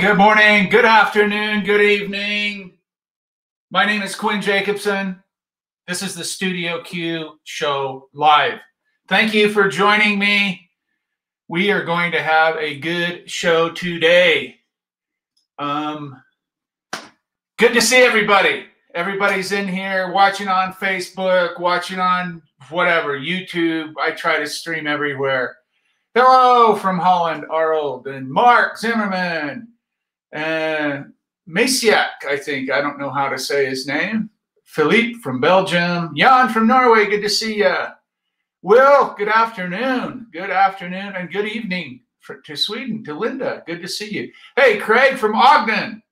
good morning, good afternoon, good evening. My name is Quinn Jacobson. This is the Studio Q Show Live. Thank you for joining me. We are going to have a good show today. Um, good to see everybody. Everybody's in here watching on Facebook, watching on whatever, YouTube. I try to stream everywhere. Hello from Holland, Arnold, and Mark Zimmerman, and Masiak, I think. I don't know how to say his name. Philippe from Belgium. Jan from Norway, good to see you. Will, good afternoon. Good afternoon and good evening for, to Sweden, to Linda. Good to see you. Hey, Craig from Ogden.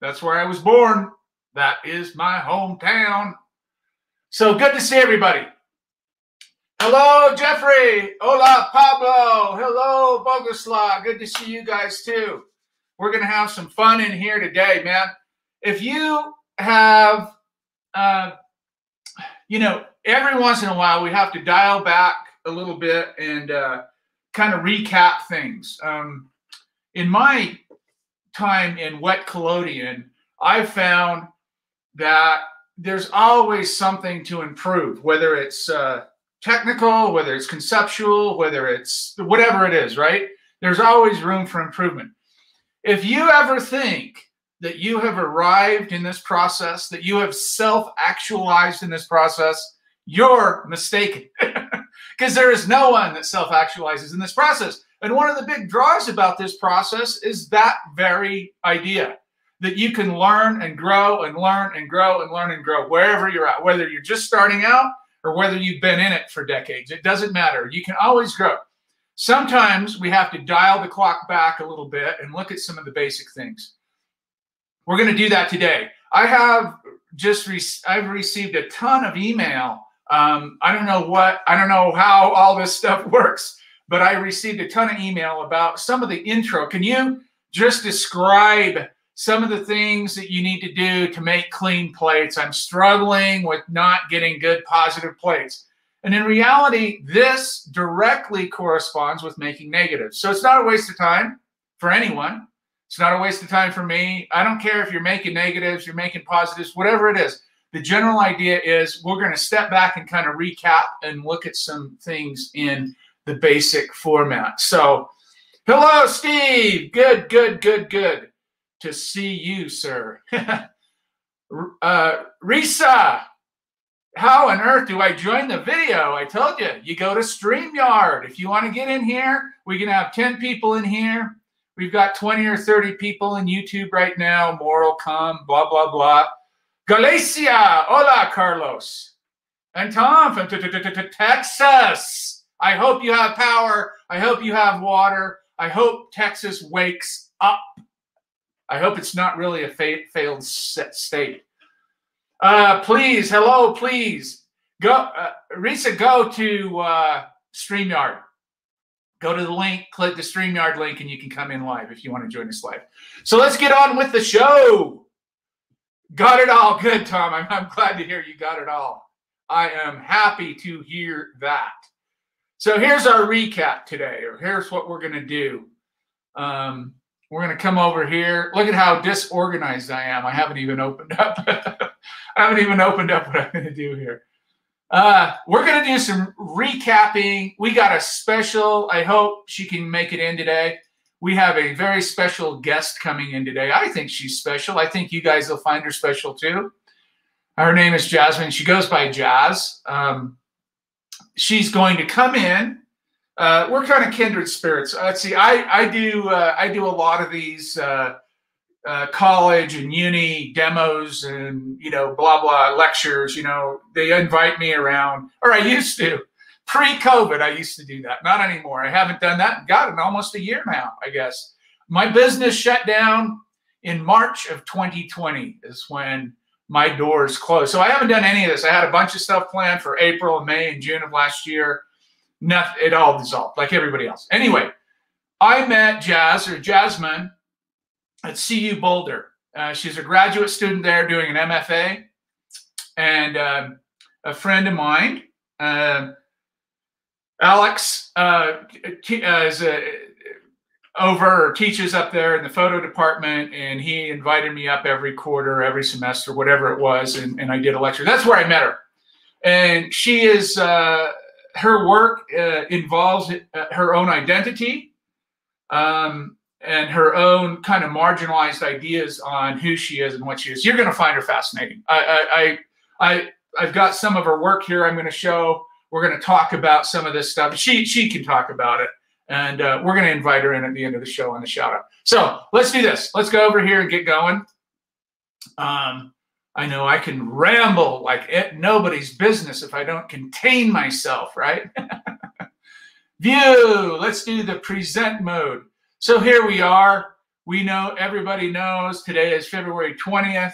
That's where I was born. That is my hometown. So good to see everybody. Hello, Jeffrey. Hola, Pablo. Hello, Boguslav. Good to see you guys too. We're going to have some fun in here today, man. If you have, uh, you know, every once in a while we have to dial back a little bit and uh, kind of recap things. Um, in my time in wet collodion, I've found that there's always something to improve, whether it's uh, technical, whether it's conceptual, whether it's whatever it is, right? There's always room for improvement. If you ever think that you have arrived in this process, that you have self actualized in this process, you're mistaken. Because there is no one that self actualizes in this process. And one of the big draws about this process is that very idea that you can learn and grow and learn and grow and learn and grow wherever you're at, whether you're just starting out or whether you've been in it for decades. It doesn't matter. You can always grow. Sometimes we have to dial the clock back a little bit and look at some of the basic things. We're going to do that today. I have just re- I've received a ton of email. Um, I don't know what I don't know how all this stuff works, but I received a ton of email about some of the intro. Can you just describe some of the things that you need to do to make clean plates. I'm struggling with not getting good positive plates. And in reality, this directly corresponds with making negatives. So it's not a waste of time for anyone. It's not a waste of time for me. I don't care if you're making negatives, you're making positives, whatever it is. The general idea is we're going to step back and kind of recap and look at some things in the basic format. So, hello, Steve. Good, good, good, good to see you, sir. uh, Risa, how on earth do I join the video? I told you, you go to StreamYard. If you want to get in here, we can have 10 people in here. We've got 20 or 30 people in YouTube right now. More will come, blah, blah, blah. Galicia. Hola, Carlos. And Tom from Texas. I hope you have power. I hope you have water. I hope Texas wakes up. I hope it's not really a fa failed state. Uh, please, hello, please go, uh, Risa, go to uh, Streamyard. Go to the link, click the Streamyard link, and you can come in live if you want to join us live. So let's get on with the show. Got it all. Good, Tom. I'm, I'm glad to hear you got it all. I am happy to hear that. So here's our recap today, or here's what we're going to do. Um, we're going to come over here. Look at how disorganized I am. I haven't even opened up. I haven't even opened up what I'm going to do here. Uh, we're going to do some recapping. We got a special. I hope she can make it in today. We have a very special guest coming in today. I think she's special. I think you guys will find her special too. Her name is Jasmine. She goes by Jazz. Um, she's going to come in uh, we're kind of kindred spirits. Uh, let's see. I I do uh, I do a lot of these uh, uh, college and uni demos and you know blah blah lectures. You know they invite me around, or I used to. Pre-COVID, I used to do that. Not anymore. I haven't done that. Got it almost a year now. I guess my business shut down in March of 2020 is when my doors closed. So I haven't done any of this. I had a bunch of stuff planned for April and May and June of last year nothing, it all dissolved like everybody else. Anyway, I met Jazz or Jasmine at CU Boulder. Uh, she's a graduate student there doing an MFA. And uh, a friend of mine, uh, Alex, uh, uh, is a, over teaches up there in the photo department and he invited me up every quarter every semester whatever it was and, and i did a lecture that's where i met her and she is uh, her work uh, involves uh, her own identity um, and her own kind of marginalized ideas on who she is and what she is you're going to find her fascinating I, I i i've got some of her work here i'm going to show we're going to talk about some of this stuff she she can talk about it and uh, we're going to invite her in at the end of the show on the shout out. So let's do this. Let's go over here and get going. Um, I know I can ramble like it, nobody's business if I don't contain myself, right? View, let's do the present mode. So here we are. We know everybody knows today is February 20th,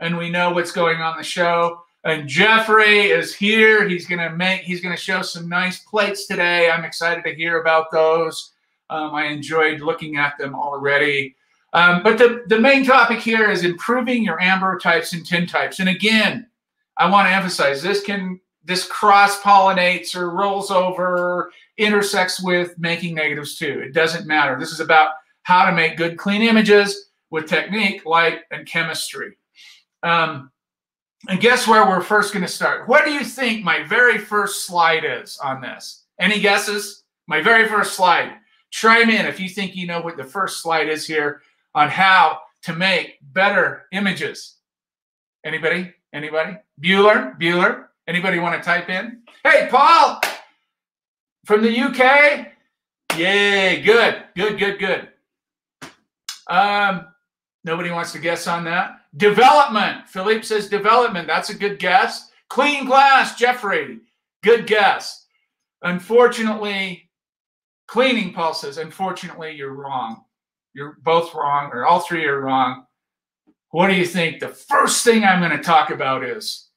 and we know what's going on the show. And Jeffrey is here. He's gonna make. He's gonna show some nice plates today. I'm excited to hear about those. Um, I enjoyed looking at them already. Um, but the, the main topic here is improving your ambrotypes and tin types. And again, I want to emphasize this can this cross pollinates or rolls over, intersects with making negatives too. It doesn't matter. This is about how to make good clean images with technique, light, and chemistry. Um, and guess where we're first going to start? What do you think my very first slide is on this? Any guesses? My very first slide. Chime in if you think you know what the first slide is here on how to make better images. Anybody? Anybody? Bueller? Bueller? Anybody want to type in? Hey, Paul from the UK. Yay, good, good, good, good. Um, nobody wants to guess on that. Development. Philippe says development. That's a good guess. Clean glass, Jeffrey. Good guess. Unfortunately, cleaning, Paul says, unfortunately, you're wrong. You're both wrong, or all three are wrong. What do you think? The first thing I'm going to talk about is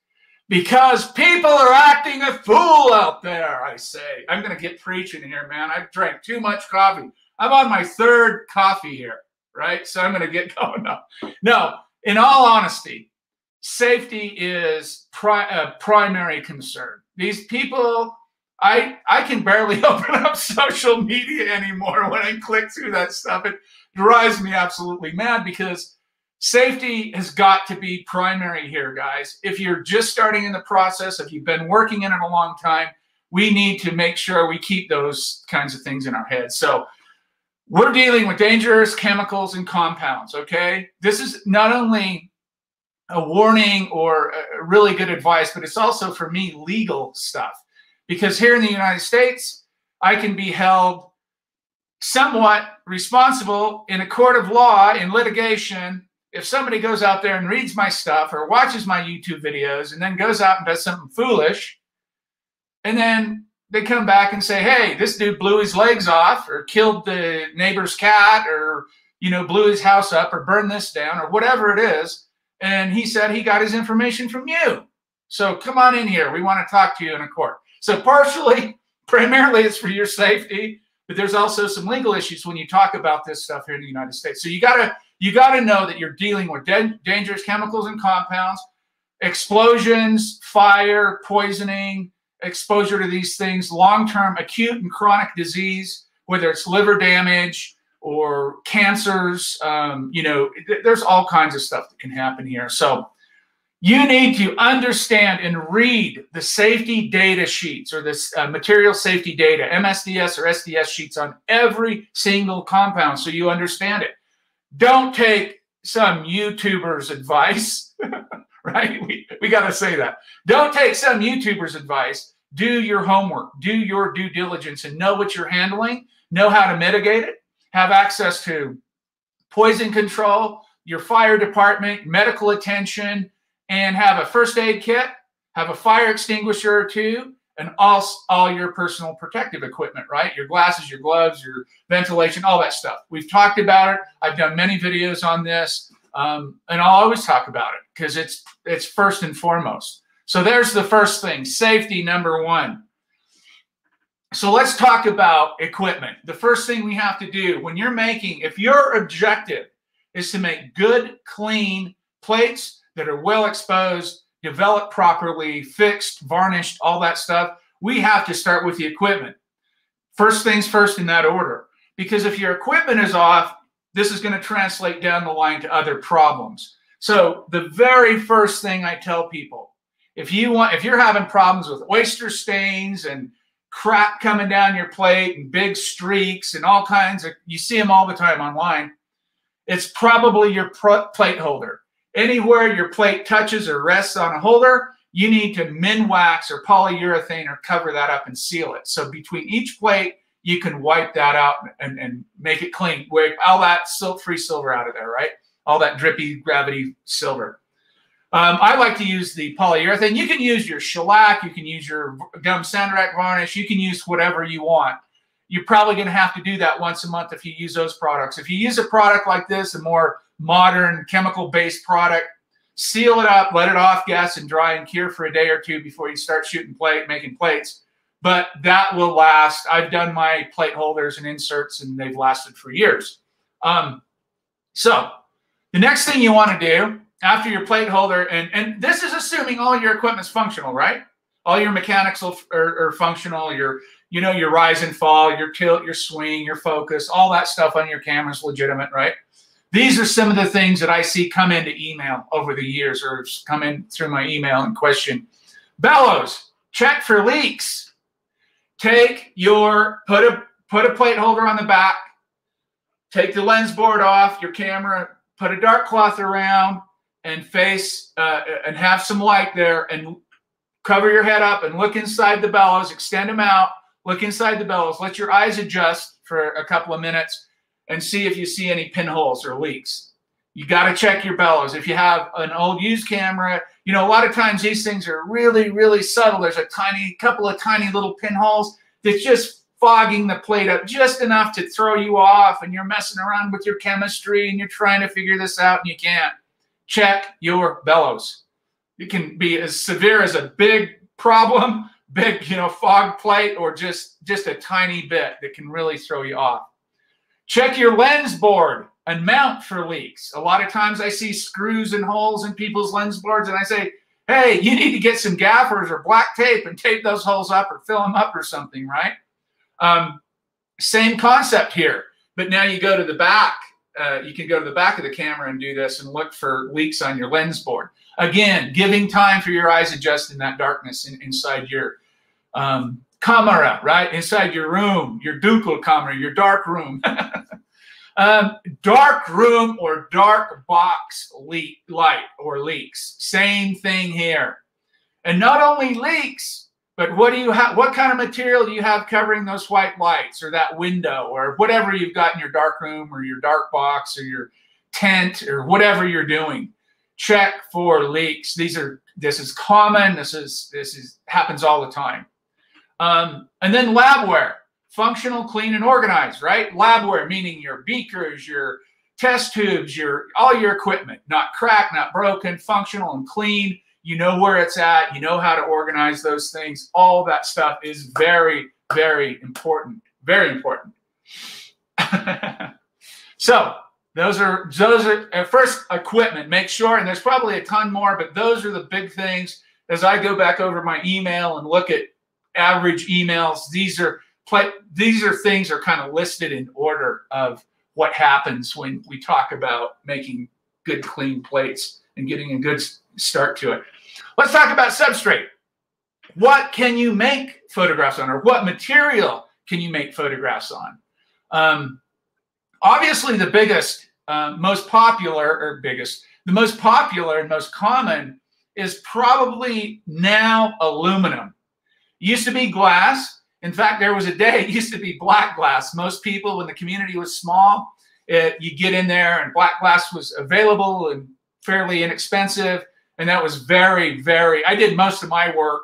because people are acting a fool out there, I say. I'm going to get preaching here, man. I've drank too much coffee. I'm on my third coffee here, right? So I'm going to get going now. No, in all honesty, safety is pri- a primary concern. These people, I I can barely open up social media anymore when I click through that stuff. It drives me absolutely mad because safety has got to be primary here, guys. If you're just starting in the process, if you've been working in it a long time, we need to make sure we keep those kinds of things in our heads. So we're dealing with dangerous chemicals and compounds, okay? This is not only a warning or a really good advice, but it's also for me legal stuff. Because here in the United States, I can be held somewhat responsible in a court of law in litigation if somebody goes out there and reads my stuff or watches my YouTube videos and then goes out and does something foolish and then they come back and say, hey, this dude blew his legs off or killed the neighbor's cat or, you know, blew his house up or burned this down or whatever it is. And he said he got his information from you. So come on in here. We want to talk to you in a court. So partially, primarily it's for your safety, but there's also some legal issues when you talk about this stuff here in the United States. So you gotta you gotta know that you're dealing with dangerous chemicals and compounds, explosions, fire, poisoning, exposure to these things, long term acute and chronic disease, whether it's liver damage or cancers, um, you know, th- there's all kinds of stuff that can happen here. So you need to understand and read the safety data sheets or this uh, material safety data, MSDS or SDS sheets on every single compound so you understand it. Don't take some YouTuber's advice, right? We, we got to say that. Don't take some YouTuber's advice. Do your homework, do your due diligence, and know what you're handling, know how to mitigate it, have access to poison control, your fire department, medical attention, and have a first aid kit, have a fire extinguisher or two, and all, all your personal protective equipment, right? Your glasses, your gloves, your ventilation, all that stuff. We've talked about it. I've done many videos on this, um, and I'll always talk about it because it's it's first and foremost. So there's the first thing safety, number one. So let's talk about equipment. The first thing we have to do when you're making, if your objective is to make good, clean plates that are well exposed, developed properly, fixed, varnished, all that stuff, we have to start with the equipment. First things first in that order. because if your equipment is off, this is going to translate down the line to other problems. So the very first thing I tell people, if you want, if you're having problems with oyster stains and crap coming down your plate and big streaks and all kinds of, you see them all the time online. It's probably your plate holder. Anywhere your plate touches or rests on a holder, you need to Minwax or polyurethane or cover that up and seal it. So between each plate, you can wipe that out and, and make it clean. Wipe all that silt-free silver out of there, right? All that drippy gravity silver. Um, I like to use the polyurethane. You can use your shellac, you can use your gum sandarac varnish, you can use whatever you want. You're probably going to have to do that once a month if you use those products. If you use a product like this, a more modern chemical-based product, seal it up, let it off gas and dry and cure for a day or two before you start shooting plate, making plates. But that will last. I've done my plate holders and inserts and they've lasted for years. Um, so the next thing you want to do after your plate holder, and, and this is assuming all your equipment's functional, right? All your mechanics are, are functional, your, you know, your rise and fall, your tilt, your swing, your focus, all that stuff on your camera is legitimate, right? These are some of the things that I see come into email over the years or come in through my email and question. Bellows, check for leaks. Take your, put a, put a plate holder on the back, take the lens board off your camera, put a dark cloth around, and face uh, and have some light there and cover your head up and look inside the bellows, extend them out, look inside the bellows, let your eyes adjust for a couple of minutes and see if you see any pinholes or leaks. You got to check your bellows. If you have an old used camera, you know, a lot of times these things are really, really subtle. There's a tiny couple of tiny little pinholes that's just fogging the plate up just enough to throw you off and you're messing around with your chemistry and you're trying to figure this out and you can't check your bellows. It can be as severe as a big problem, big, you know, fog plate, or just, just a tiny bit that can really throw you off. Check your lens board and mount for leaks. A lot of times I see screws and holes in people's lens boards and I say, hey, you need to get some gaffers or black tape and tape those holes up or fill them up or something, right? Um, same concept here, but now you go to the back uh, you can go to the back of the camera and do this and look for leaks on your lens board. Again, giving time for your eyes adjust in that darkness in, inside your um, camera, right? Inside your room, your ducal camera, your dark room. um, dark room or dark box leak light or leaks. Same thing here. And not only leaks, but what do you have? What kind of material do you have covering those white lights or that window or whatever you've got in your dark room or your dark box or your tent or whatever you're doing? Check for leaks. These are this is common. This is this is happens all the time. Um, and then labware, functional, clean, and organized. Right? Labware meaning your beakers, your test tubes, your all your equipment, not cracked, not broken, functional and clean you know where it's at, you know how to organize those things. All that stuff is very, very important. Very important. so those are those are at first equipment. Make sure, and there's probably a ton more, but those are the big things. As I go back over my email and look at average emails, these are these are things are kind of listed in order of what happens when we talk about making good clean plates and getting a good start to it. Let's talk about substrate. What can you make photographs on, or what material can you make photographs on? Um, obviously, the biggest, uh, most popular, or biggest, the most popular and most common is probably now aluminum. Used to be glass. In fact, there was a day it used to be black glass. Most people, when the community was small, it, you get in there and black glass was available and fairly inexpensive. And that was very, very, I did most of my work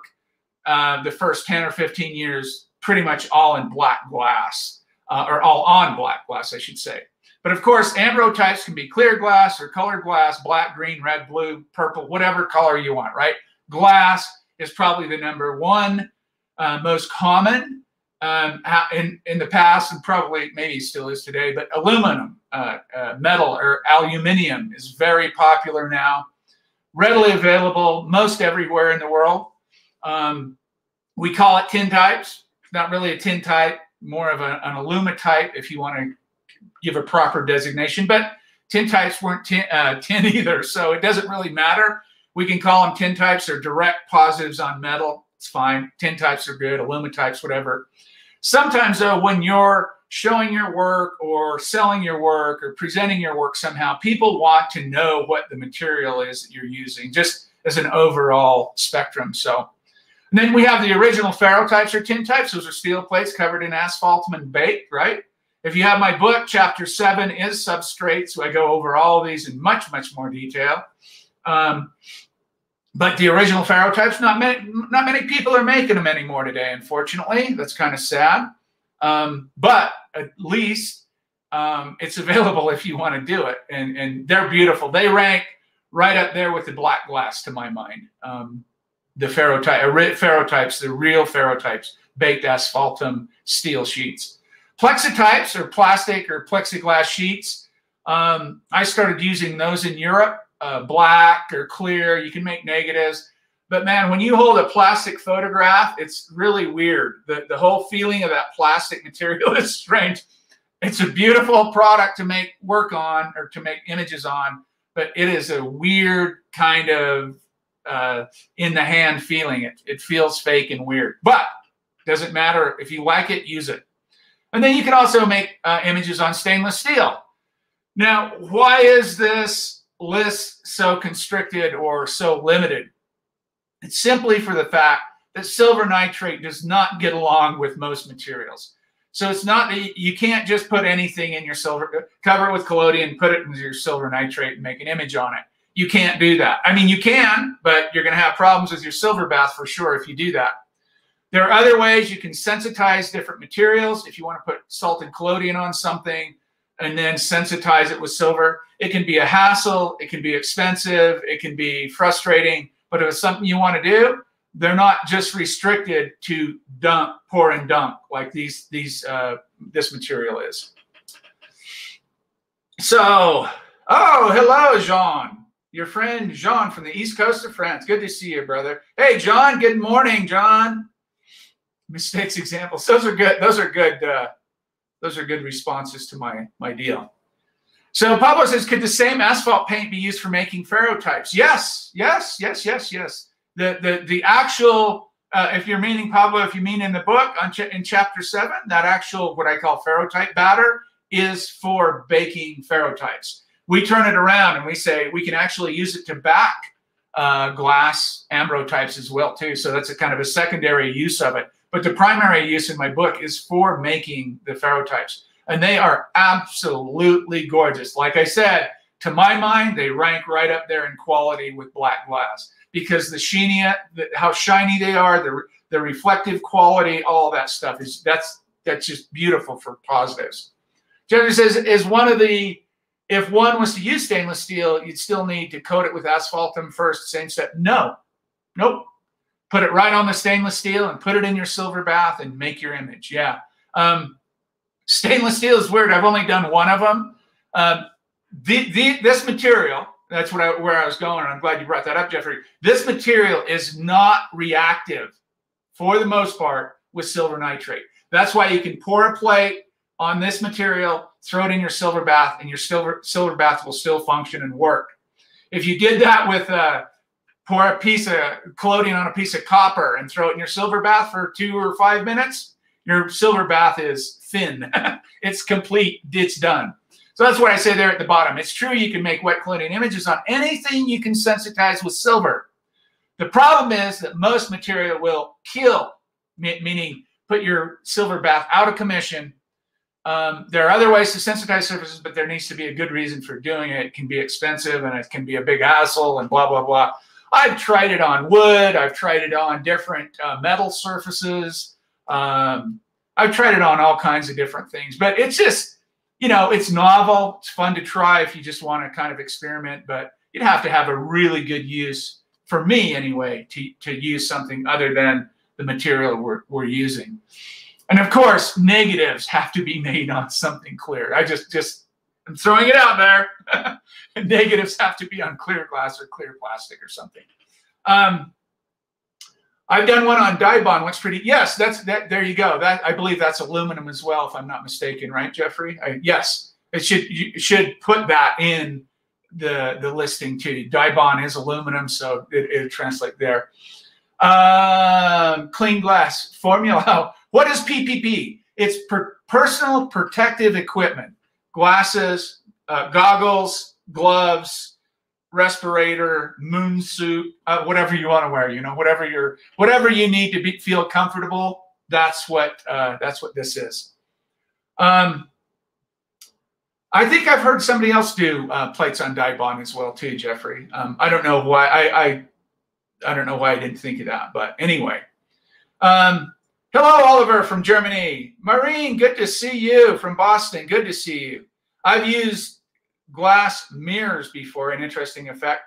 uh, the first 10 or 15 years, pretty much all in black glass, uh, or all on black glass, I should say. But of course, ambrotypes can be clear glass or colored glass, black, green, red, blue, purple, whatever color you want, right? Glass is probably the number one uh, most common um, in, in the past and probably maybe still is today, but aluminum, uh, uh, metal or aluminium is very popular now readily available most everywhere in the world. Um, we call it tintypes. It's not really a tintype. more of a, an aluma-type if you want to give a proper designation. But tin types weren't tin, uh, tin either, so it doesn't really matter. We can call them tin types or direct positives on metal. It's fine. Tin types are good, aluma-types, whatever. Sometimes, though, when you're showing your work or selling your work or presenting your work somehow, people want to know what the material is that you're using, just as an overall spectrum. So and then we have the original ferrotypes or tin types. Those are steel plates covered in asphaltum and baked, right? If you have my book, chapter seven is substrate. So I go over all these in much, much more detail. Um, but the original ferrotypes, not many, not many people are making them anymore today, unfortunately. That's kind of sad. Um, but at least um, it's available if you want to do it. And, and they're beautiful. They rank right up there with the black glass to my mind. Um, the uh, ferrotypes, the real ferrotypes, baked asphaltum steel sheets. Plexotypes or plastic or plexiglass sheets. Um, I started using those in Europe, uh, black or clear. You can make negatives. But man, when you hold a plastic photograph, it's really weird. The, the whole feeling of that plastic material is strange. It's a beautiful product to make work on or to make images on, but it is a weird kind of uh, in the hand feeling. It, it feels fake and weird, but doesn't matter. If you like it, use it. And then you can also make uh, images on stainless steel. Now, why is this list so constricted or so limited? It's simply for the fact that silver nitrate does not get along with most materials. So it's not that you can't just put anything in your silver, cover it with collodion, put it in your silver nitrate and make an image on it you can't do that. I mean, you can, but you're going to have problems with your silver bath for sure if you do that. There are other ways you can sensitize different materials. If you want to put salted collodion on something and then sensitize it with silver, it can be a hassle, it can be expensive, it can be frustrating. But if it's something you want to do, they're not just restricted to dunk, pour and dump like these these uh, this material is. So, oh, hello, Jean your friend Jean from the east coast of France. Good to see you, brother. Hey, John. Good morning, John. Mistakes examples. Those are good. Those are good. Uh, those are good responses to my my deal. So Pablo says, could the same asphalt paint be used for making ferrotypes? Yes, yes, yes, yes, yes. The the the actual, uh, if you're meaning Pablo, if you mean in the book on ch in chapter seven, that actual what I call ferrotype batter is for baking ferrotypes we turn it around and we say we can actually use it to back uh, glass ambrotypes as well too. So that's a kind of a secondary use of it. But the primary use in my book is for making the ferrotypes. And they are absolutely gorgeous. Like I said, to my mind, they rank right up there in quality with black glass because the sheeny, how shiny they are, the, the reflective quality, all that stuff is that's that's just beautiful for positives. Jennifer says, is one of the if one was to use stainless steel, you'd still need to coat it with asphaltum first, same step. No, nope. Put it right on the stainless steel and put it in your silver bath and make your image. Yeah. Um, stainless steel is weird. I've only done one of them. Um, the, the, this material, that's what I, where I was going. I'm glad you brought that up, Jeffrey. This material is not reactive for the most part with silver nitrate. That's why you can pour a plate on this material, throw it in your silver bath, and your silver silver bath will still function and work. If you did that with uh, pour a piece of collodion on a piece of copper and throw it in your silver bath for two or five minutes, your silver bath is thin. it's complete. It's done. So that's what I say there at the bottom. It's true you can make wet collodion images on anything you can sensitize with silver. The problem is that most material will kill, meaning put your silver bath out of commission um, there are other ways to sensitize surfaces, but there needs to be a good reason for doing it. It can be expensive and it can be a big hassle and blah, blah, blah. I've tried it on wood. I've tried it on different uh, metal surfaces. Um, I've tried it on all kinds of different things, but it's just, you know, it's novel. It's fun to try if you just want to kind of experiment, but you'd have to have a really good use, for me anyway, to, to use something other than the material we're, we're using. And of course, negatives have to be made on something clear. I just just I'm throwing it out there. negatives have to be on clear glass or clear plastic or something. Um, I've done one on Dibond. What's pretty? Yes, that's that. There you go. That I believe that's aluminum as well, if I'm not mistaken, right, Jeffrey? I, yes, it should you should put that in the the listing too. Dibond is aluminum, so it it translate there. Um, clean glass formula. What is PPP? It's per, personal protective equipment, glasses, uh, goggles, gloves, respirator, moon suit, uh, whatever you want to wear. You know, whatever you're, whatever you need to be, feel comfortable. That's what uh, that's what this is. Um, I think I've heard somebody else do uh, plates on Dibond as well too, Jeffrey. Um, I don't know why I, I I don't know why I didn't think of that, but anyway. Um, hello, Oliver from Germany. Maureen, good to see you from Boston. Good to see you. I've used glass mirrors before, an interesting effect.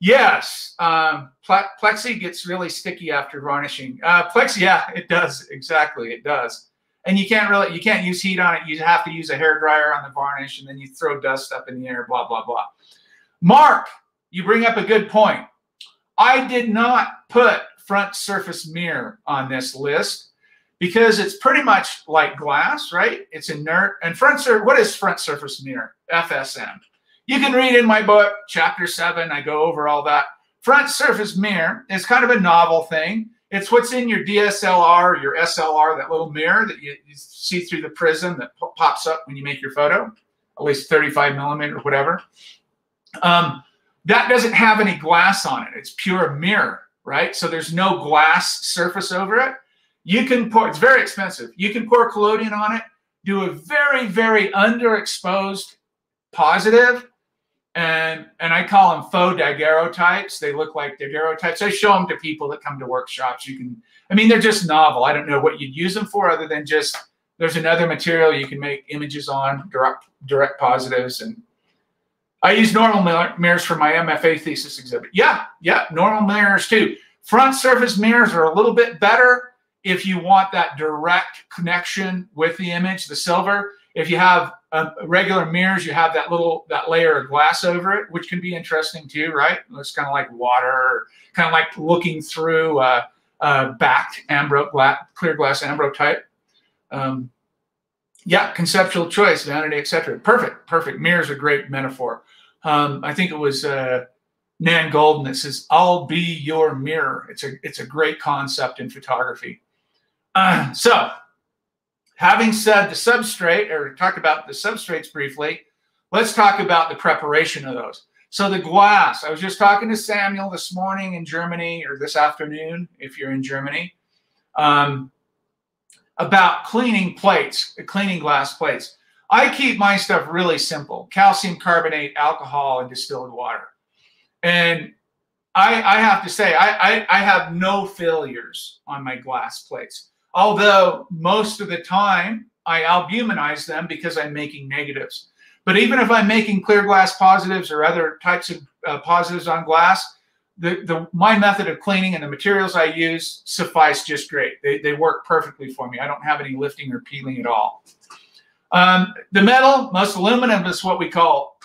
Yes, um, plexi gets really sticky after varnishing. Uh, plexi, yeah, it does exactly. It does, and you can't really you can't use heat on it. You have to use a hair dryer on the varnish, and then you throw dust up in the air. Blah blah blah. Mark, you bring up a good point. I did not put front surface mirror on this list because it's pretty much like glass, right? It's inert. And front sur- what is front surface mirror? FSM. You can read in my book, chapter seven, I go over all that. Front surface mirror is kind of a novel thing. It's what's in your DSLR, your SLR, that little mirror that you, you see through the prism that pops up when you make your photo, at least 35 millimeter, or whatever. Um, that doesn't have any glass on it. It's pure mirror, right? So there's no glass surface over it. You can pour, it's very expensive. You can pour collodion on it, do a very, very underexposed positive, and and I call them faux daguerreotypes. They look like daguerreotypes. I show them to people that come to workshops. You can, I mean, they're just novel. I don't know what you'd use them for other than just there's another material you can make images on, direct direct positives, and I use normal mirrors for my MFA thesis exhibit. Yeah, yeah, normal mirrors too. Front surface mirrors are a little bit better if you want that direct connection with the image, the silver. If you have uh, regular mirrors, you have that little that layer of glass over it, which can be interesting too, right? It's kind of like water, kind of like looking through a, a backed ambro glass, clear glass ambrotype. Um, yeah, conceptual choice, vanity, etc. Perfect, perfect. Mirror's a great metaphor. Um, I think it was uh, Nan Goldin that says, "I'll be your mirror." It's a it's a great concept in photography. Uh, so, having said the substrate, or talk about the substrates briefly, let's talk about the preparation of those. So the glass. I was just talking to Samuel this morning in Germany, or this afternoon if you're in Germany. Um, about cleaning plates, cleaning glass plates. I keep my stuff really simple calcium carbonate, alcohol, and distilled water. And I, I have to say, I, I, I, have no failures on my glass plates. Although most of the time I albuminize them because I'm making negatives. But even if I'm making clear glass positives or other types of uh, positives on glass, the, the my method of cleaning and the materials I use suffice just great. They, they work perfectly for me. I don't have any lifting or peeling at all. Um, the metal, most aluminum is what we call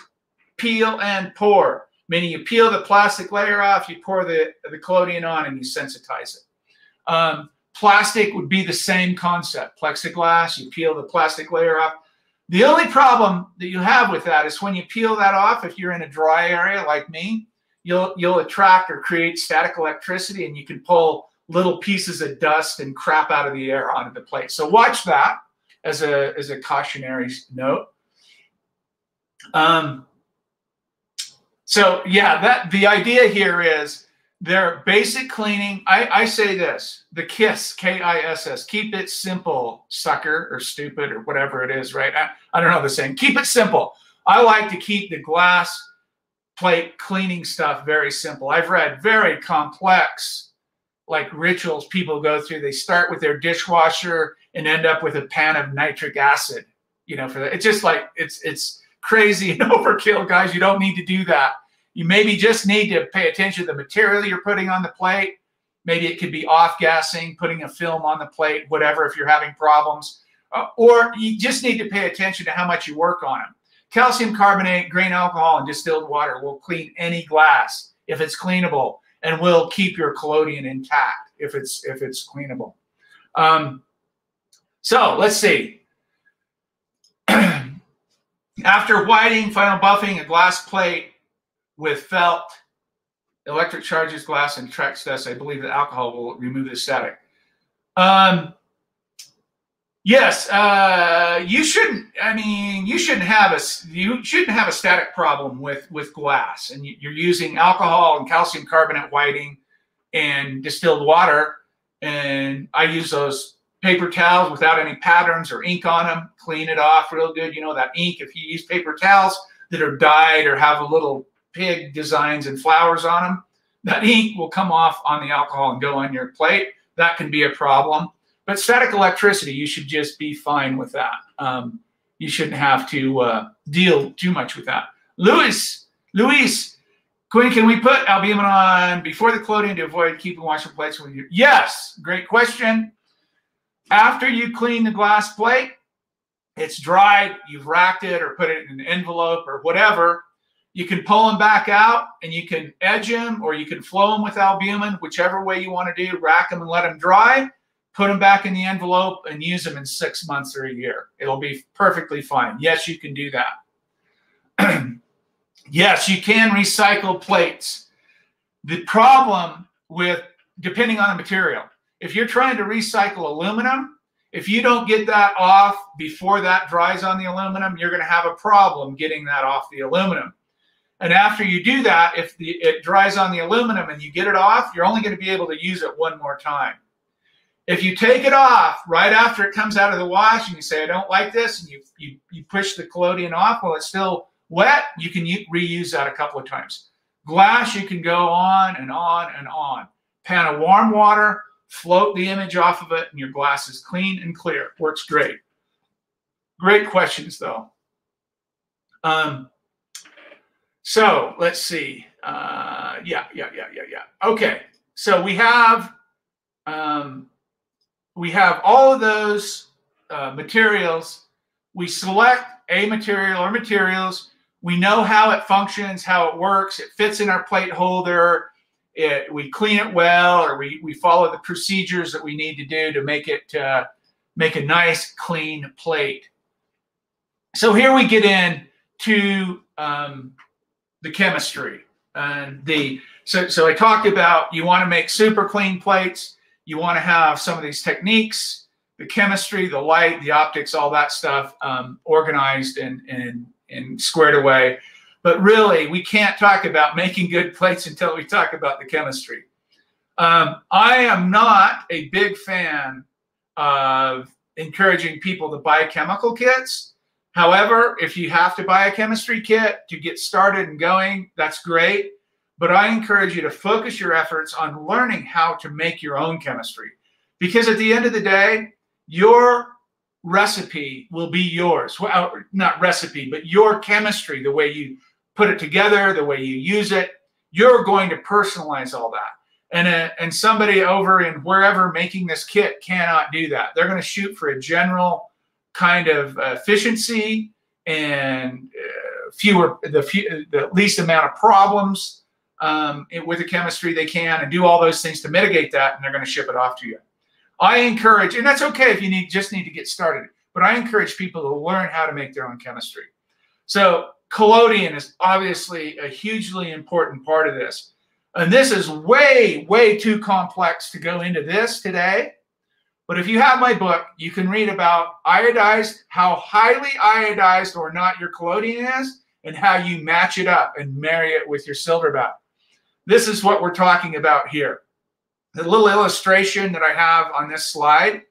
peel and pour, meaning you peel the plastic layer off, you pour the, the collodion on, and you sensitize it. Um, plastic would be the same concept. Plexiglass, you peel the plastic layer off. The only problem that you have with that is when you peel that off, if you're in a dry area like me, you'll you'll attract or create static electricity and you can pull little pieces of dust and crap out of the air onto the plate. So watch that as a as a cautionary note. Um, so yeah, that the idea here is their basic cleaning. I, I say this: the KISS, K-I-S-S, keep it simple, sucker or stupid or whatever it is, right? I, I don't know the saying. Keep it simple. I like to keep the glass plate cleaning stuff very simple. I've read very complex like rituals people go through. They start with their dishwasher and end up with a pan of nitric acid. You know, for that, it's just like it's it's crazy and overkill, guys. You don't need to do that. You maybe just need to pay attention to the material you're putting on the plate. Maybe it could be off gassing, putting a film on the plate, whatever, if you're having problems. Uh, or you just need to pay attention to how much you work on them. Calcium carbonate, grain alcohol, and distilled water will clean any glass if it's cleanable and will keep your collodion intact. if it's if it's cleanable. Um, so let's see. After whiting, final buffing, a glass plate with felt, electric charges, glass, and Trex dust, I believe that alcohol will remove the static. Um, yes, uh, you shouldn't. I mean, you shouldn't have a you shouldn't have a static problem with with glass, and you're using alcohol and calcium carbonate whiting and distilled water. And I use those paper towels without any patterns or ink on them. Clean it off real good. You know that ink. If you use paper towels that are dyed or have a little pig designs and flowers on them, that ink will come off on the alcohol and go on your plate that can be a problem. But static electricity, you should just be fine with that. Um, you shouldn't have to uh, deal too much with that. Luis, Luis, Quinn, can we put albumin on before the clothing to avoid keeping washing plates with you? Yes, great question. After you clean the glass plate, it's dried, you've racked it or put it in an envelope or whatever, you can pull them back out and you can edge them or you can flow them with albumin, whichever way you want to do. Rack them and let them dry, put them back in the envelope and use them in six months or a year. It'll be perfectly fine. Yes, you can do that. yes, you can recycle plates. The problem with, depending on the material, if you're trying to recycle aluminum, if you don't get that off before that dries on the aluminum, you're going to have a problem getting that off the aluminum. And after you do that, if the, it dries on the aluminum and you get it off, you're only going to be able to use it one more time. If you take it off right after it comes out of the wash and you say, I don't like this, and you, you, you push the collodion off while it's still wet, you can reuse that a couple of times. Glass, you can go on and on and on. Pan of warm water, float the image off of it, and your glass is clean and clear. Works great. Great questions, though. Um, so let's see. Uh, yeah, yeah, yeah, yeah, yeah. Okay. So we have um, we have all of those uh, materials. We select a material or materials. We know how it functions, how it works. It fits in our plate holder. It, we clean it well, or we, we follow the procedures that we need to do to make it uh, make a nice, clean plate. So here we get in to um, the chemistry and the so so I talked about you want to make super clean plates. You want to have some of these techniques, the chemistry, the light, the optics, all that stuff um, organized and and and squared away. But really, we can't talk about making good plates until we talk about the chemistry. Um, I am not a big fan of encouraging people to buy chemical kits However, if you have to buy a chemistry kit to get started and going, that's great. But I encourage you to focus your efforts on learning how to make your own chemistry. Because at the end of the day, your recipe will be yours. Well, not recipe, but your chemistry, the way you put it together, the way you use it, you're going to personalize all that. And, a, uh, and somebody over in wherever making this kit cannot do that. They're going to shoot for a general kind of efficiency and uh, fewer the, few, the least amount of problems um, with the chemistry they can and do all those things to mitigate that and they're going to ship it off to you. I encourage and that's okay if you need just need to get started but i encourage people to learn how to make their own chemistry. So collodion is obviously a hugely important part of this and this is way way too complex to go into this today but if you have my book, you can read about iodized, how highly iodized or not your collodion is, and how you match it up and marry it with your silver bath. This is what we're talking about here. The little illustration that I have on this slide,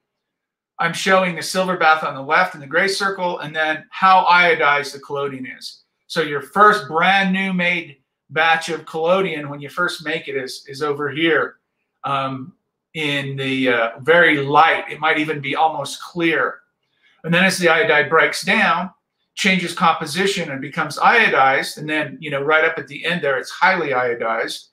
I'm showing the silver bath on the left in the gray circle, and then how iodized the collodion is. So your first brand new made batch of collodion, when you first make it, is, is over here. Um, in the uh, very light. It might even be almost clear. And then as the iodide breaks down, changes composition and becomes iodized, and then you know right up at the end there, it's highly iodized.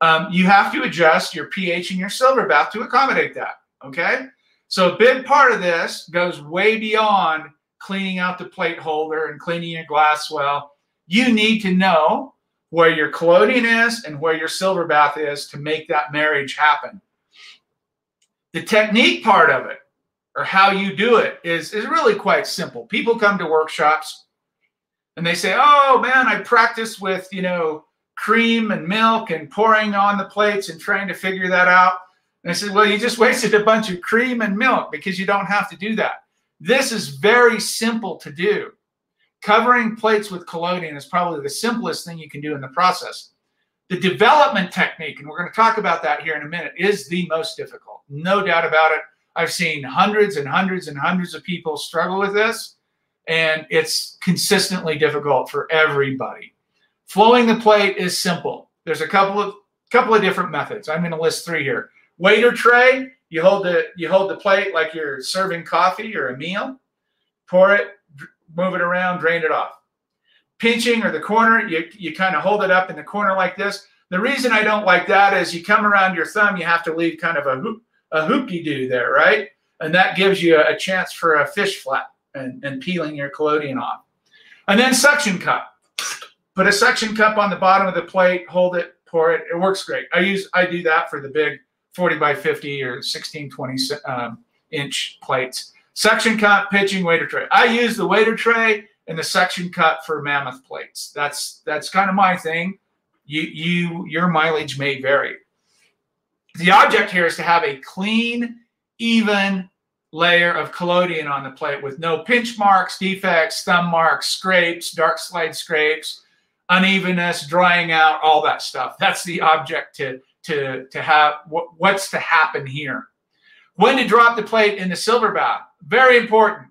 Um, you have to adjust your pH in your silver bath to accommodate that. Okay, so a big part of this goes way beyond cleaning out the plate holder and cleaning your glass well. You need to know where your collodion is and where your silver bath is to make that marriage happen. The technique part of it, or how you do it, is, is really quite simple. People come to workshops and they say, oh man, I practice with, you know, cream and milk and pouring on the plates and trying to figure that out. And I said, well, you just wasted a bunch of cream and milk because you don't have to do that. This is very simple to do. Covering plates with collodion is probably the simplest thing you can do in the process. The development technique, and we're going to talk about that here in a minute, is the most difficult. No doubt about it. I've seen hundreds and hundreds and hundreds of people struggle with this, and it's consistently difficult for everybody. Flowing the plate is simple. There's a couple of couple of different methods. I'm going to list three here. Waiter tray, you hold the you hold the plate like you're serving coffee or a meal. Pour it, move it around, drain it off. Pinching or the corner, you, you kind of hold it up in the corner like this. The reason I don't like that is you come around your thumb, you have to leave kind of a hoop a hoopy do there, right? And that gives you a, a chance for a fish flat and, and peeling your collodion off. And then suction cup. Put a suction cup on the bottom of the plate, hold it, pour it. It works great. I use I do that for the big 40 by 50 or 16, 20 um, inch plates. Suction cup, pitching, waiter tray. I use the waiter tray and the section cut for mammoth plates. That's that's kind of my thing. You you your mileage may vary. The object here is to have a clean, even layer of collodion on the plate with no pinch marks, defects, thumb marks, scrapes, dark slide scrapes, unevenness, drying out, all that stuff. That's the object to, to, to have what, what's to happen here. When to drop the plate in the silver bath. Very important.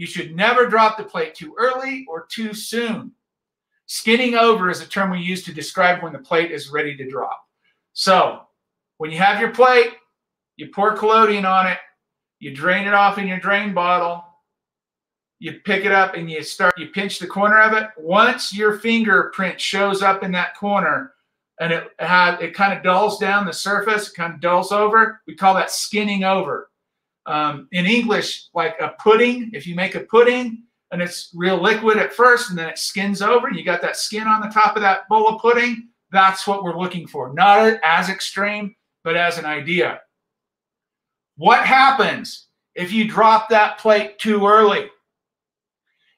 You should never drop the plate too early or too soon. Skinning over is a term we use to describe when the plate is ready to drop. So when you have your plate, you pour collodion on it, you drain it off in your drain bottle, you pick it up and you start, you pinch the corner of it. Once your fingerprint shows up in that corner and it it kind of dulls down the surface, kind of dulls over, we call that skinning over. Um, in English, like a pudding, if you make a pudding and it's real liquid at first and then it skins over and you got that skin on the top of that bowl of pudding, that's what we're looking for. Not as extreme, but as an idea. What happens if you drop that plate too early?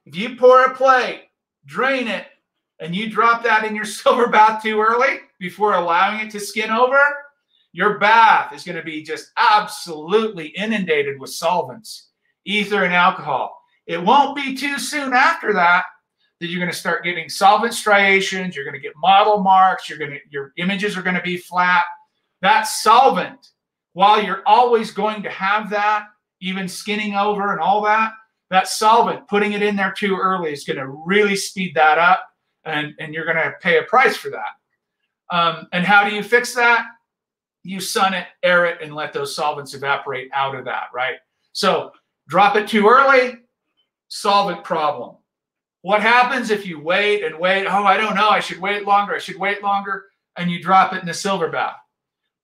If you pour a plate, drain it, and you drop that in your silver bath too early before allowing it to skin over, your bath is going to be just absolutely inundated with solvents, ether, and alcohol. It won't be too soon after that that you're going to start getting solvent striations. You're going to get model marks. You're going to your images are going to be flat. That solvent, while you're always going to have that, even skinning over and all that, that solvent, putting it in there too early is going to really speed that up, and, and you're going to pay a price for that. Um, and how do you fix that? You sun it, air it, and let those solvents evaporate out of that, right? So drop it too early, solvent problem. What happens if you wait and wait? Oh, I don't know. I should wait longer. I should wait longer. And you drop it in the silver bath.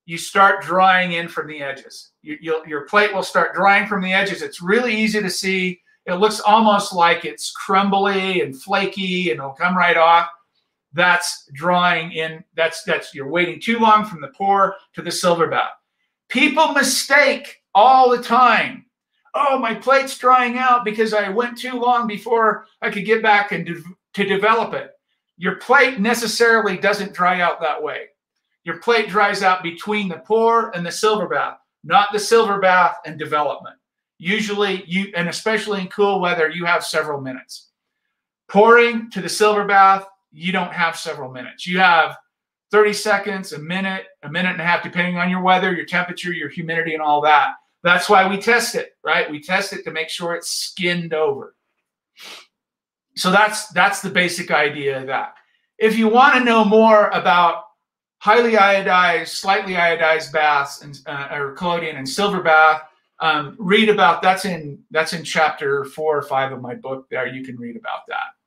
You start drying in from the edges. You, your plate will start drying from the edges. It's really easy to see it looks almost like it's crumbly and flaky and it'll come right off. That's drying in, that's, that's, you're waiting too long from the pour to the silver bath. People mistake all the time. Oh, my plate's drying out because I went too long before I could get back and de to develop it. Your plate necessarily doesn't dry out that way. Your plate dries out between the pour and the silver bath, not the silver bath and development. Usually you, and especially in cool weather, you have several minutes. Pouring to the silver bath, you don't have several minutes. You have 30 seconds, a minute, a minute and a half, depending on your weather, your temperature, your humidity, and all that. That's why we test it, right? We test it to make sure it's skinned over. So that's that's the basic idea of that. If you want to know more about highly iodized, slightly iodized baths and uh, or collodion and silver bath, um, read about that's in that's in chapter four or five of my book there you can read about that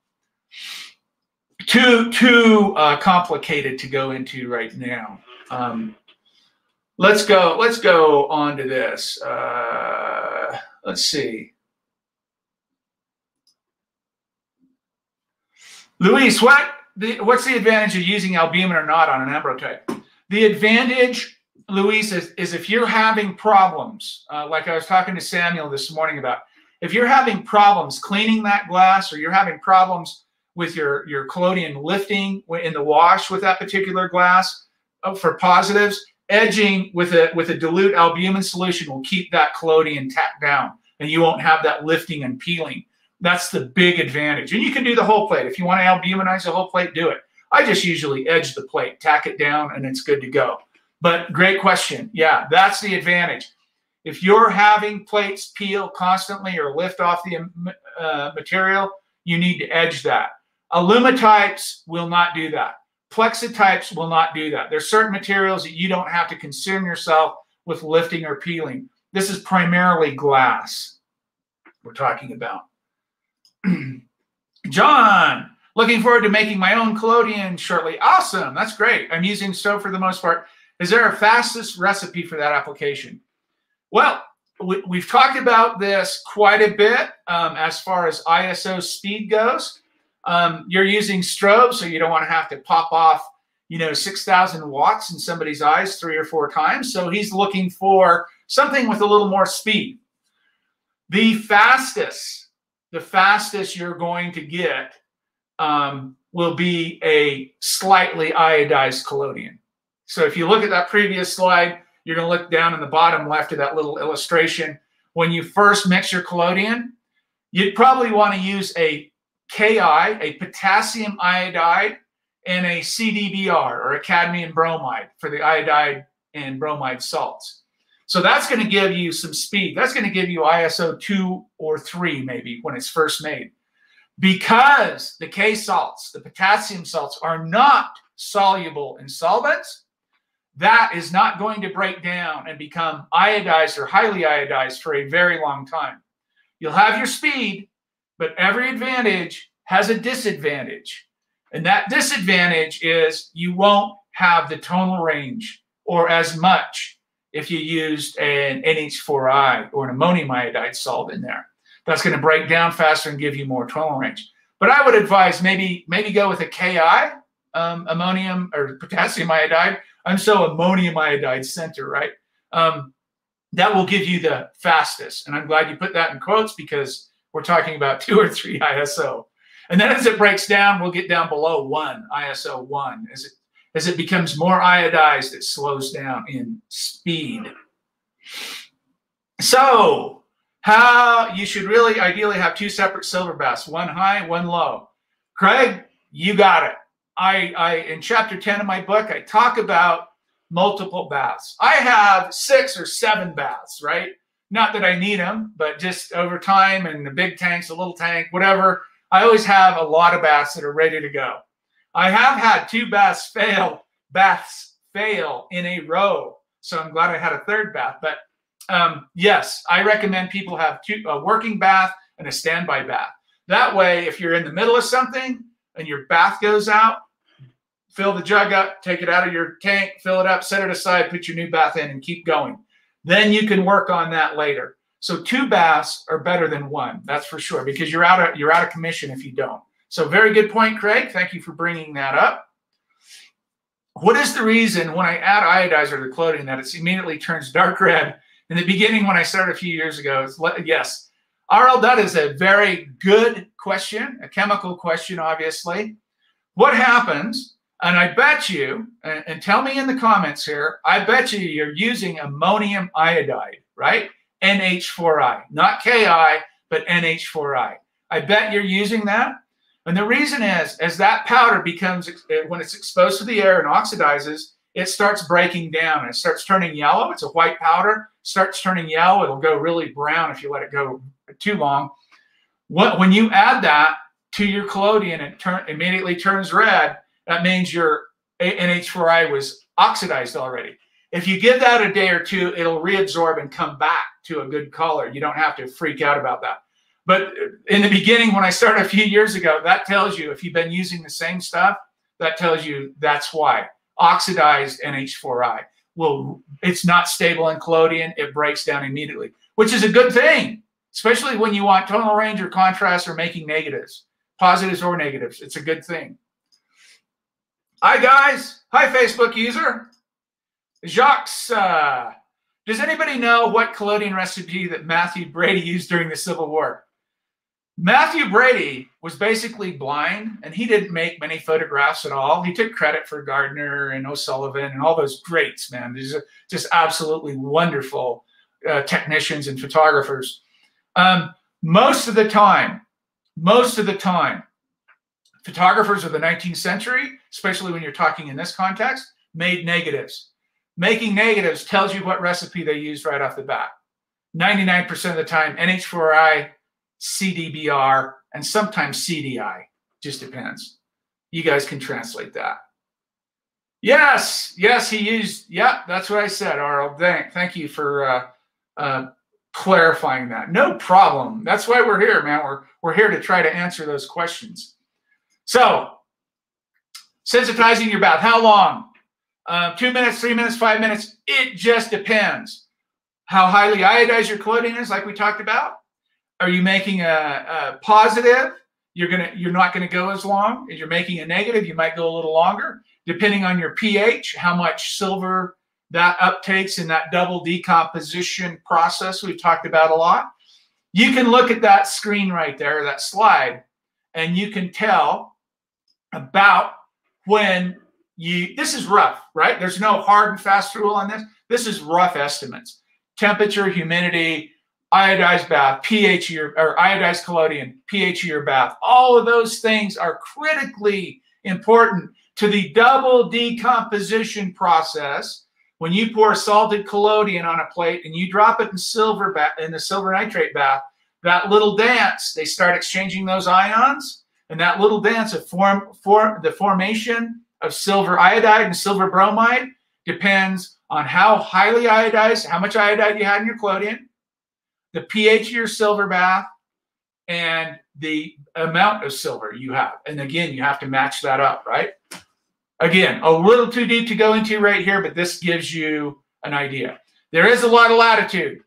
too too uh, complicated to go into right now. Um, let's go let's go on to this. Uh, let's see. Luis what the, what's the advantage of using albumin or not on an ambrotype the advantage Luis, is, is if you're having problems, uh, like I was talking to Samuel this morning about, if you're having problems cleaning that glass or you're having problems with your, your collodion lifting in the wash with that particular glass uh, for positives, edging with a with a dilute albumin solution will keep that collodion tacked down and you won't have that lifting and peeling. That's the big advantage. And you can do the whole plate. If you want to albuminize the whole plate, do it. I just usually edge the plate, tack it down, and it's good to go. But great question. Yeah, that's the advantage. If you're having plates peel constantly or lift off the uh, material, you need to edge that. Alumitypes will not do that. Plexitypes will not do that. There's certain materials that you don't have to concern yourself with lifting or peeling. This is primarily glass we're talking about. John, looking forward to making my own collodion shortly. Awesome. That's great. I'm using strobe for the most part. Is there a fastest recipe for that application? Well, we, have talked about this quite a bit um, as far as ISO speed goes. Um, you're using strobe, so you don't want to have to pop off, you know, 6,000 watts in somebody's eyes three or four times. So he's looking for something with a little more speed. The fastest, the fastest you're going to get um, will be a slightly iodized collodion. So if you look at that previous slide, you're going to look down in the bottom left of that little illustration. When you first mix your collodion, you'd probably want to use a Ki, a potassium iodide, and a CDBr or a cadmium bromide for the iodide and bromide salts. So that's going to give you some speed. That's going to give you ISO 2 or 3 maybe when it's first made. Because the K salts, the potassium salts, are not soluble in solvents, that is not going to break down and become iodized or highly iodized for a very long time. You'll have your speed, but every advantage has a disadvantage. And that disadvantage is you won't have the tonal range or as much if you used an NH4i or an ammonium iodide salt in there. That's going to break down faster and give you more tonal range. But I would advise maybe maybe go with a Ki um, ammonium or potassium iodide. I'm so ammonium iodide center, right? Um, that will give you the fastest. And I'm glad you put that in quotes because we're talking about two or three ISO. And then as it breaks down, we'll get down below one, ISO one. As it as it becomes more iodized, it slows down in speed. So, how you should really ideally have two separate silver baths, one high, one low. Craig, you got it. I, I in chapter 10 of my book, I talk about multiple baths. I have six or seven baths, right? Not that I need them, but just over time and the big tanks, a little tank, whatever. I always have a lot of baths that are ready to go. I have had two baths fail, baths fail in a row. So I'm glad I had a third bath. But um, yes, I recommend people have two, a working bath and a standby bath. That way, if you're in the middle of something and your bath goes out, fill the jug up, take it out of your tank, fill it up, set it aside, put your new bath in, and keep going. Then you can work on that later. So two baths are better than one, that's for sure, because you're out of you're out of commission if you don't. So very good point, Craig. Thank you for bringing that up. What is the reason when I add iodizer to collodion that it immediately turns dark red? In the beginning, when I started a few years ago, yes, RL, that is a very good question, a chemical question, obviously. What happens and I bet you, and, and, tell me in the comments here, I bet you you're using ammonium iodide, right? NH4i, not Ki, but NH4i. I bet you're using that. And the reason is, as that powder becomes, eh, when it's exposed to the air and oxidizes, it starts breaking down. and It starts turning yellow. It's a white powder, starts turning yellow. It'll go really brown if you let it go too long. What, when you add that to your collodion, it turn, immediately turns red that means your NH4i was oxidized already. If you give that a day or two, it'll reabsorb and come back to a good color. You don't have to freak out about that. But in the beginning, when I started a few years ago, that tells you if you've been using the same stuff, that tells you that's why. Oxidized NH4i. Well, it's not stable in collodion. It breaks down immediately, which is a good thing, especially when you want tonal range or contrast or making negatives, positives or negatives. It's a good thing. Hi, guys. Hi, Facebook user. Jacques, uh, does anybody know what collodion recipe that Mathew Brady used during the Civil War? Mathew Brady was basically blind and he didn't make many photographs at all. He took credit for Gardner and O'Sullivan and all those greats, man. These are just absolutely wonderful uh, technicians and photographers. Um, most of the time, most of the time, photographers of the 19th century, especially when you're talking in this context, made negatives. Making negatives tells you what recipe they used right off the bat. 99% of the time, NH4I, CDBR, and sometimes CDI. Just depends. You guys can translate that. Yes, yes, he used. Yeah, that's what I said, Arnold. Thank, thank you for uh, uh, clarifying that. No problem. That's why we're here, man. We're we're here to try to answer those questions. So, sensitizing your bath. How long? Uh, two minutes, three minutes, five minutes. It just depends. How highly iodized your collodion is, like we talked about. Are you making a, a positive? You're gonna you're not gonna go as long. If you're making a negative, you might go a little longer, depending on your pH, how much silver that uptakes in that double decomposition process we've talked about a lot. You can look at that screen right there, that slide, and you can tell about when you this is rough, right? There's no hard and fast rule on this. This is rough estimates. Temperature, humidity, iodized bath, pH your or iodized collodion, pH of your bath. All of those things are critically important to the double decomposition process. When you pour salted collodion on a plate and you drop it in silver bath in the silver nitrate bath, that little dance, they start exchanging those ions, and that little dance of form, form the formation of silver iodide and silver bromide depends on how highly iodized, how much iodide you had in your collodion, the pH of your silver bath, and the amount of silver you have. And again, you have to match that up, right? Again, a little too deep to go into right here, but this gives you an idea. There is a lot of latitude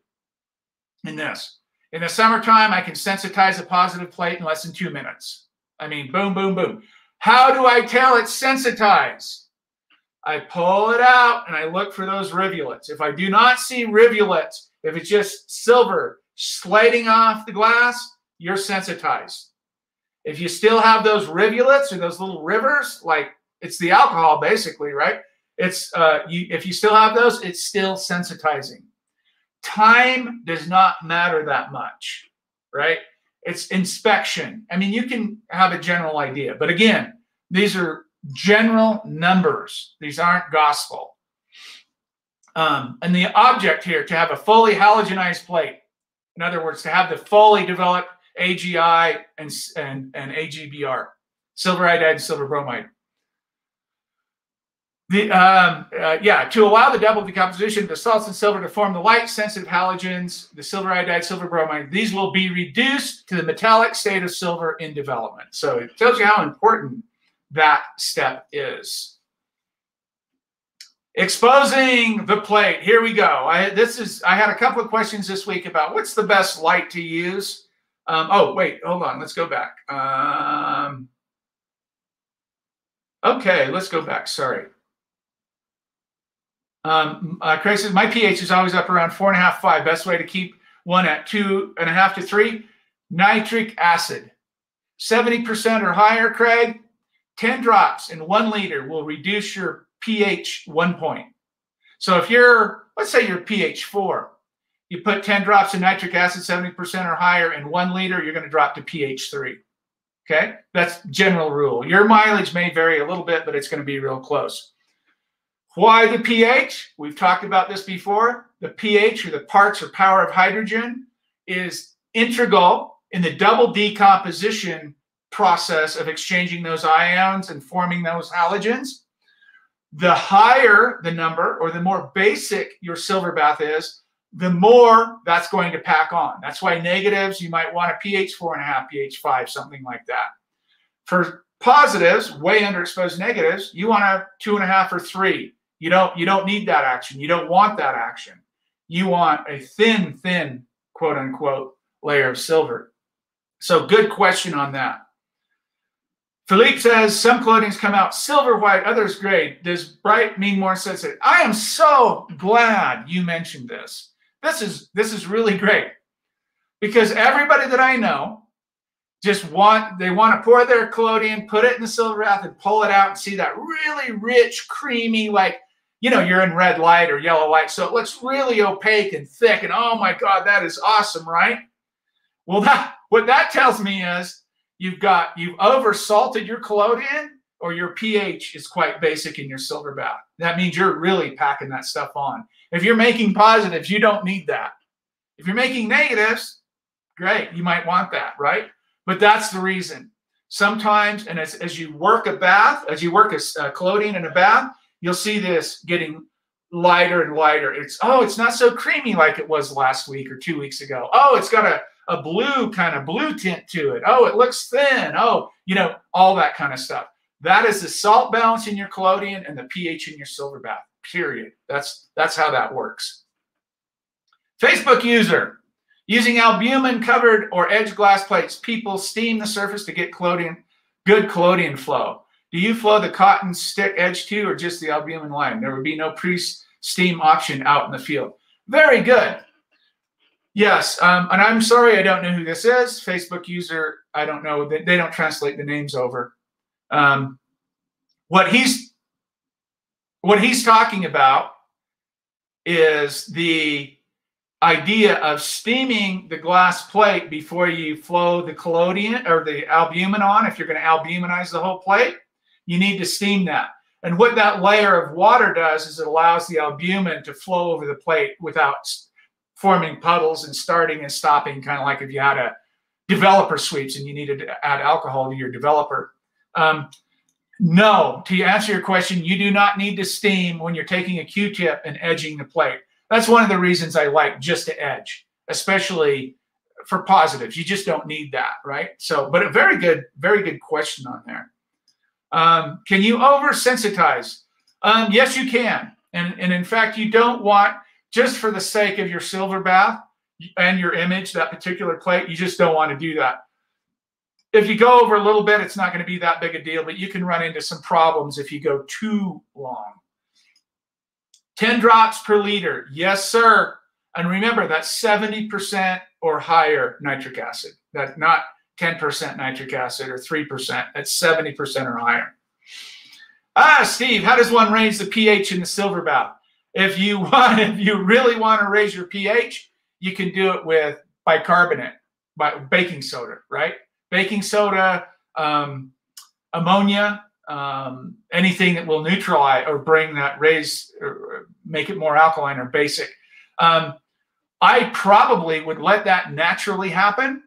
in this. In the summertime, I can sensitize a positive plate in less than two minutes. I mean, boom, boom, boom. How do I tell it's sensitized? I pull it out and I look for those rivulets. If I do not see rivulets, if it's just silver sliding off the glass, you're sensitized. If you still have those rivulets or those little rivers, like it's the alcohol basically, right? It's uh, you, if you still have those, it's still sensitizing. Time does not matter that much, right? It's inspection. I mean, you can have a general idea, but again, these are general numbers. These aren't gospel. Um, and the object here to have a fully halogenized plate, in other words, to have the fully developed AGI and, and, and AGBR, silver iodide and silver bromide. The, um, uh, yeah, to allow the double decomposition of the salts and silver to form the light sensitive halogens, the silver iodide, silver bromide, these will be reduced to the metallic state of silver in development. So it tells you how important that step is. Exposing the plate. Here we go. I this is I had a couple of questions this week about what's the best light to use. Um, oh wait, hold on. Let's go back. Um, okay, let's go back. Sorry. Um, uh, Craig says my pH is always up around four and a half, five. Best way to keep one at two and a half to three. Nitric acid, seventy percent or higher. Craig, 10 drops in one liter will reduce your pH one point. So if you're, let's say you're pH four, you put 10 drops of nitric acid, 70% or higher in one liter, you're going to drop to pH three. Okay, that's general rule. Your mileage may vary a little bit, but it's going to be real close. Why the pH? We've talked about this before. The pH, or the parts or power of hydrogen, is integral in the double decomposition process of exchanging those ions and forming those halogens. The higher the number or the more basic your silver bath is, the more that's going to pack on. That's why negatives, you might want a pH four and a half, pH five, something like that. For positives, way underexposed negatives, you want a two and a half or three. You don't, you don't need that action. You don't want that action. You want a thin, thin, quote unquote, layer of silver. So good question on that. Philippe says some collodions come out silver white, others gray. Does bright mean more sensitive? I am so glad you mentioned this. This is this is really great because everybody that I know just want they want to pour their collodion, put it in the silver bath, and pull it out and see that really rich, creamy, like you know, you're in red light or yellow light, so it looks really opaque and thick. And oh my God, that is awesome, right? Well, that what that tells me is you've got you've over salted your collodion or your pH is quite basic in your silver bath. That means you're really packing that stuff on. If you're making positives, you don't need that. If you're making negatives, great, you might want that, right? But that's the reason. Sometimes, and as, as you work a bath, as you work a, a collodion in a bath, you'll see this getting lighter and lighter. It's, oh, it's not so creamy like it was last week or two weeks ago. Oh, it's got a a blue kind of blue tint to it. Oh, it looks thin. Oh, you know, all that kind of stuff. That is the salt balance in your collodion and the pH in your silver bath. Period. That's that's how that works. Facebook user using albumin covered or edge glass plates. People steam the surface to get collodion, good collodion flow. Do you flow the cotton stick edge too, or just the albumin line? There would be no pre-steam option out in the field. Very good. Yes, um, and I'm sorry I don't know who this is. Facebook user, I don't know. They, they don't translate the names over. Um, what he's what he's talking about is the idea of steaming the glass plate before you flow the collodion or the albumin on. If you're going to albuminize the whole plate, you need to steam that. And what that layer of water does is it allows the albumin to flow over the plate without forming puddles and starting and stopping, kind of like if you had a developer sweeps and you needed to add alcohol to your developer. Um, no, to answer your question, you do not need to steam when you're taking a Q-tip and edging the plate. That's one of the reasons I like just to edge, especially for positives. You just don't need that, right? So, but a very good, very good question on there. Um, can you oversensitize? Um, yes, you can. And, and in fact, you don't want just for the sake of your silver bath and your image, that particular plate, you just don't want to do that. If you go over a little bit, it's not going to be that big a deal, but you can run into some problems if you go too long. 10 drops per liter. Yes, sir. And remember, that's 70% or higher nitric acid. That not 10% nitric acid or 3%. That's 70% or higher. Ah, Steve, how does one raise the pH in the silver bath? If you want, if you really want to raise your pH, you can do it with bicarbonate, by baking soda, right? Baking soda, um, ammonia, um, anything that will neutralize or bring that raise, or make it more alkaline or basic. Um, I probably would let that naturally happen.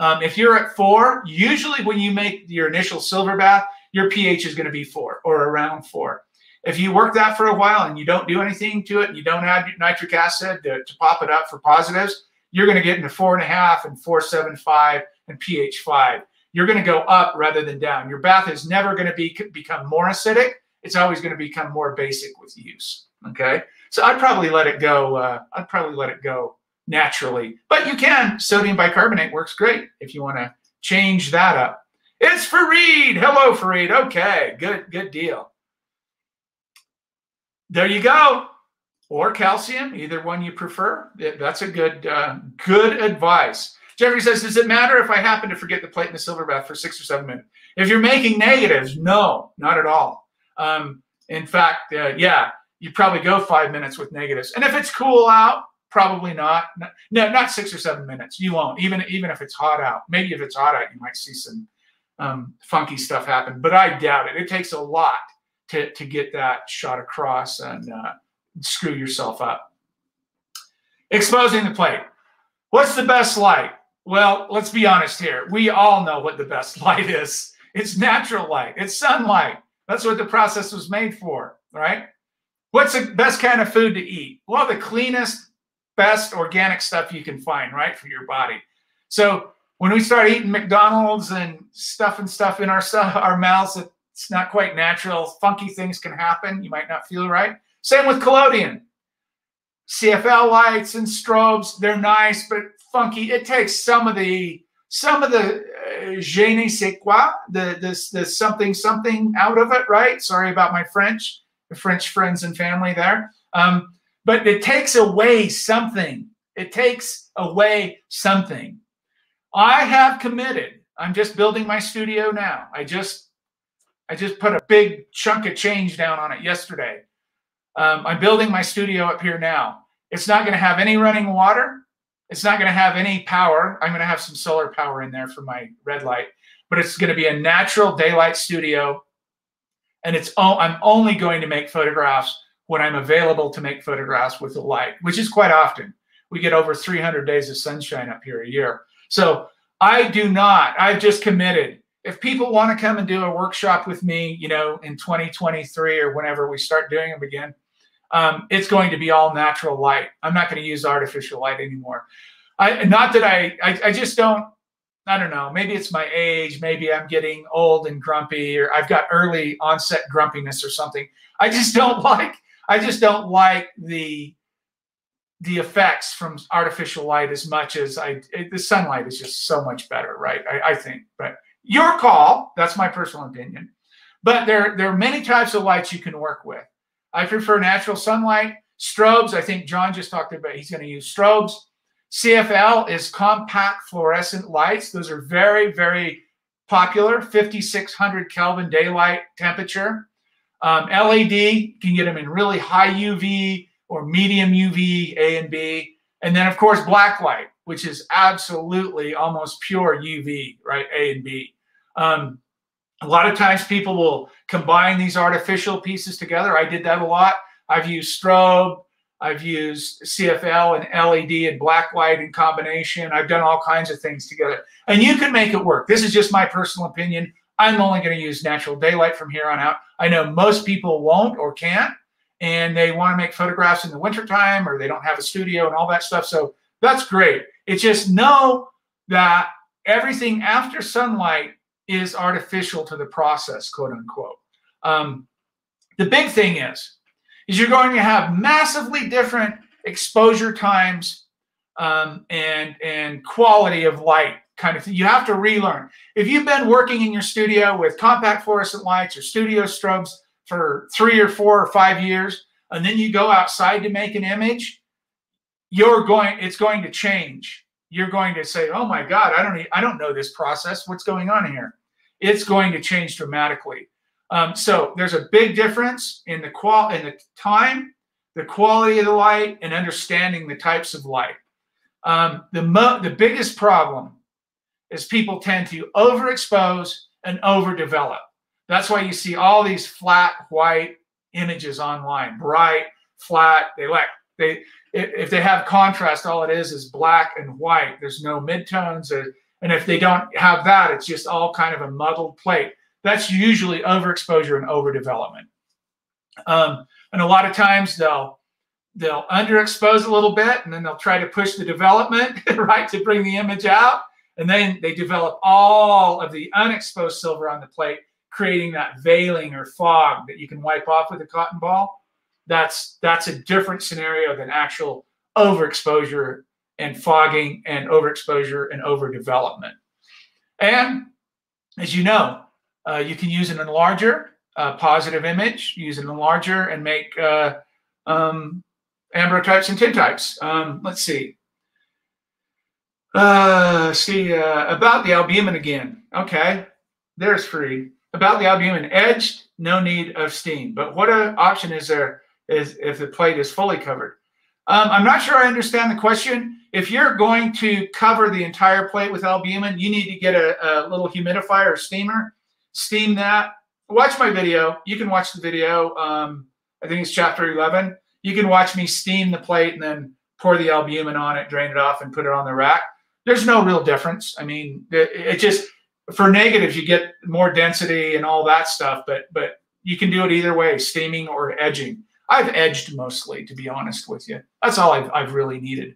Um, if you're at four, usually when you make your initial silver bath, your pH is going to be four or around four. If you work that for a while and you don't do anything to it, and you don't add nitric acid to, to pop it up for positives, you're going to get into four and a half and four seven five and pH five. You're going to go up rather than down. Your bath is never going to be become more acidic. It's always going to become more basic with use. Okay, so I'd probably let it go. Uh, I'd probably let it go naturally, but you can. Sodium bicarbonate works great if you want to change that up. It's Fareed. Hello, Fareed. Okay, good, good deal there you go. Or calcium, either one you prefer. That's a good, uh, good advice. Jeffrey says, does it matter if I happen to forget the plate in the silver bath for six or seven minutes? If you're making negatives, no, not at all. Um, in fact, uh, yeah, you probably go five minutes with negatives. And if it's cool out, probably not. No, not six or seven minutes. You won't, even even if it's hot out. Maybe if it's hot out, you might see some um, funky stuff happen, but I doubt it. It takes a lot to, to get that shot across and uh, screw yourself up. Exposing the plate. What's the best light? Well, let's be honest here. We all know what the best light is. It's natural light. It's sunlight. That's what the process was made for, right? What's the best kind of food to eat? Well, the cleanest, best organic stuff you can find, right, for your body. So when we start eating McDonald's and stuff and stuff in our our mouths it's not quite natural. Funky things can happen. You might not feel right. Same with collodion. CFL lights and strobes, they're nice, but funky. It takes some of the some of the uh, je ne sais quoi, the this the something something out of it, right? Sorry about my French, the French friends and family there. Um, but it takes away something. It takes away something. I have committed. I'm just building my studio now. I just I just put a big chunk of change down on it yesterday. Um, I'm building my studio up here now. It's not going to have any running water. It's not going to have any power. I'm going to have some solar power in there for my red light, but it's going to be a natural daylight studio. And it's I'm only going to make photographs when I'm available to make photographs with the light, which is quite often. We get over 300 days of sunshine up here a year. So I do not, I've just committed. If people want to come and do a workshop with me, you know, in 2023 or whenever we start doing them again, um, it's going to be all natural light. I'm not going to use artificial light anymore. I not that I, I, I just don't. I don't know. Maybe it's my age. Maybe I'm getting old and grumpy, or I've got early onset grumpiness or something. I just don't like. I just don't like the the effects from artificial light as much as I. It, the sunlight is just so much better, right? I, I think, but your call. That's my personal opinion. But there there are many types of lights you can work with. I prefer natural sunlight. Strobes, I think John just talked about, he's going to use strobes. CFL is compact fluorescent lights. Those are very, very popular, 5,600 Kelvin daylight temperature. Um, LED, can get them in really high UV or medium UV, A and B. And then, of course, black light, which is absolutely almost pure UV, right? A and B. Um, a lot of times people will combine these artificial pieces together. I did that a lot. I've used strobe, I've used CFL and LED and black light in combination. I've done all kinds of things together. And you can make it work. This is just my personal opinion. I'm only going to use natural daylight from here on out. I know most people won't or can't, and they want to make photographs in the wintertime or they don't have a studio and all that stuff. So that's great. It's just know that everything after sunlight is artificial to the process, quote unquote. Um, the big thing is, is you're going to have massively different exposure times um, and and quality of light kind of thing. You have to relearn. If you've been working in your studio with compact fluorescent lights or studio strobes for three or four or five years, and then you go outside to make an image, you're going. It's going to change. You're going to say, "Oh my God, I don't. I don't know this process. What's going on here?" it's going to change dramatically. Um, so there's a big difference in the qual in the time, the quality of the light, and understanding the types of light. Um, the the biggest problem is people tend to overexpose and overdevelop. That's why you see all these flat white images online, bright, flat. They like they if they have contrast, all it is is black and white. There's no midtones. And if they don't have that, it's just all kind of a muddled plate. That's usually overexposure and overdevelopment. Um, and a lot of times they'll they'll underexpose a little bit, and then they'll try to push the development right to bring the image out, and then they develop all of the unexposed silver on the plate, creating that veiling or fog that you can wipe off with a cotton ball. That's that's a different scenario than actual overexposure and fogging and overexposure and overdevelopment. And as you know, uh, you can use an enlarger, positive image, use an enlarger and make uh, um, ambrotypes and tintypes. Um, let's see. Uh, see uh, about the albumin again. Okay, there's free. About the albumin, edged, no need of steam. But what a option is there is if the plate is fully covered? Um, I'm not sure I understand the question. If you're going to cover the entire plate with albumin, you need to get a, a little humidifier or steamer, steam that. Watch my video. You can watch the video. Um, I think it's chapter 11. You can watch me steam the plate and then pour the albumin on it, drain it off, and put it on the rack. There's no real difference. I mean, it, it just for negatives you get more density and all that stuff, but but you can do it either way, steaming or edging. I've edged mostly, to be honest with you. That's all I've, I've really needed.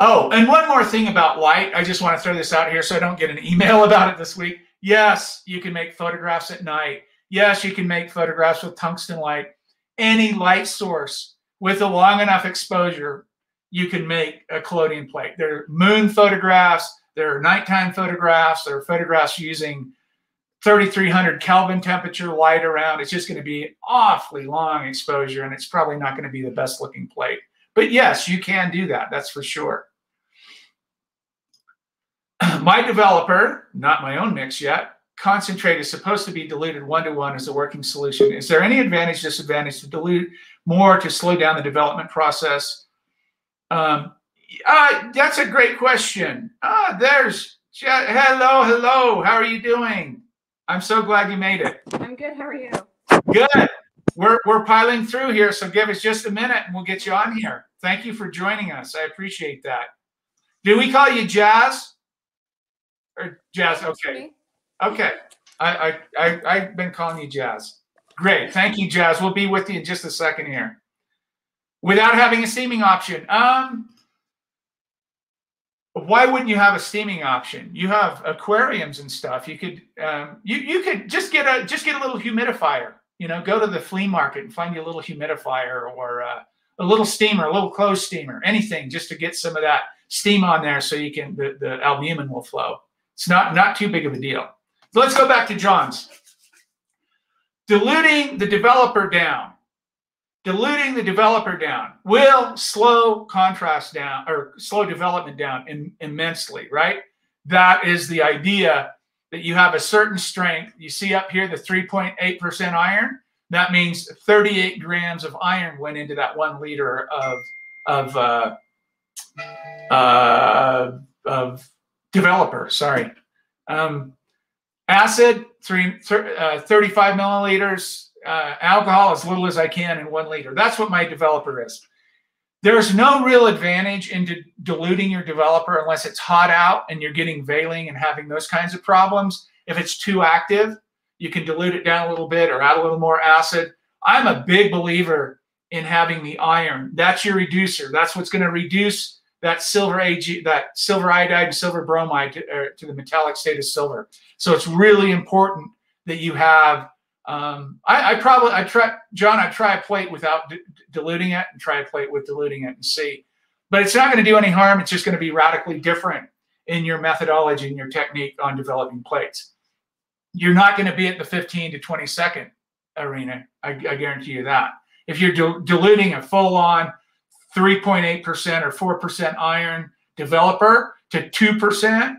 Oh, and one more thing about light. I just want to throw this out here so I don't get an email about it this week. Yes, you can make photographs at night. Yes, you can make photographs with tungsten light. Any light source with a long enough exposure you can make a collodion plate. There are moon photographs, there are nighttime photographs, there are photographs using 3300 Kelvin temperature light around. It's just going to be awfully long exposure and it's probably not going to be the best looking plate. But yes, you can do that. That's for sure. my developer, not my own mix yet, concentrate is supposed to be diluted one to one as a working solution. Is there any advantage, disadvantage to dilute more to slow down the development process? Um, uh, that's a great question. Ah, there's hello, hello. How are you doing? I'm so glad you made it. I'm good. How are you? Good. We're we're piling through here, so give us just a minute and we'll get you on here. Thank you for joining us. I appreciate that. Do we call you Jazz? Or Jazz? Okay. Okay. I, I, I, I've been calling you Jazz. Great. Thank you, Jazz. We'll be with you in just a second here. Without having a steaming option. Um, why wouldn't you have a steaming option? You have aquariums and stuff. You could um, you you could just get a just get a little humidifier. You know, go to the flea market and find you a little humidifier or uh, a little steamer, a little clothes steamer, anything just to get some of that steam on there so you can the, the albumin will flow. It's not not too big of a deal. Let's go back to John's. Diluting the developer down, diluting the developer down will slow contrast down or slow development down in, immensely, right? That is the idea that you have a certain strength. You see up here the 3.8% iron. That means 38 grams of iron went into that one liter of of uh, uh, of developer. Sorry. Um, Acid, three, uh, 35 milliliters. Uh, alcohol, as little as I can in one liter. That's what my developer is. There's no real advantage into diluting your developer unless it's hot out and you're getting veiling and having those kinds of problems. If it's too active, you can dilute it down a little bit or add a little more acid. I'm a big believer in having the iron. That's your reducer. That's what's going to reduce that silver Ag, that silver iodide and silver bromide to, uh, to the metallic state of silver. So it's really important that you have. Um, I, I, probably I try John. I try a plate without diluting it and try a plate with diluting it and see. But it's not going to do any harm. It's just going to be radically different in your methodology and your technique on developing plates. You're not going to be at the 15 to 20 second arena. I, I guarantee you that. If you're diluting a full on 3.8% or 4% iron developer to 2%,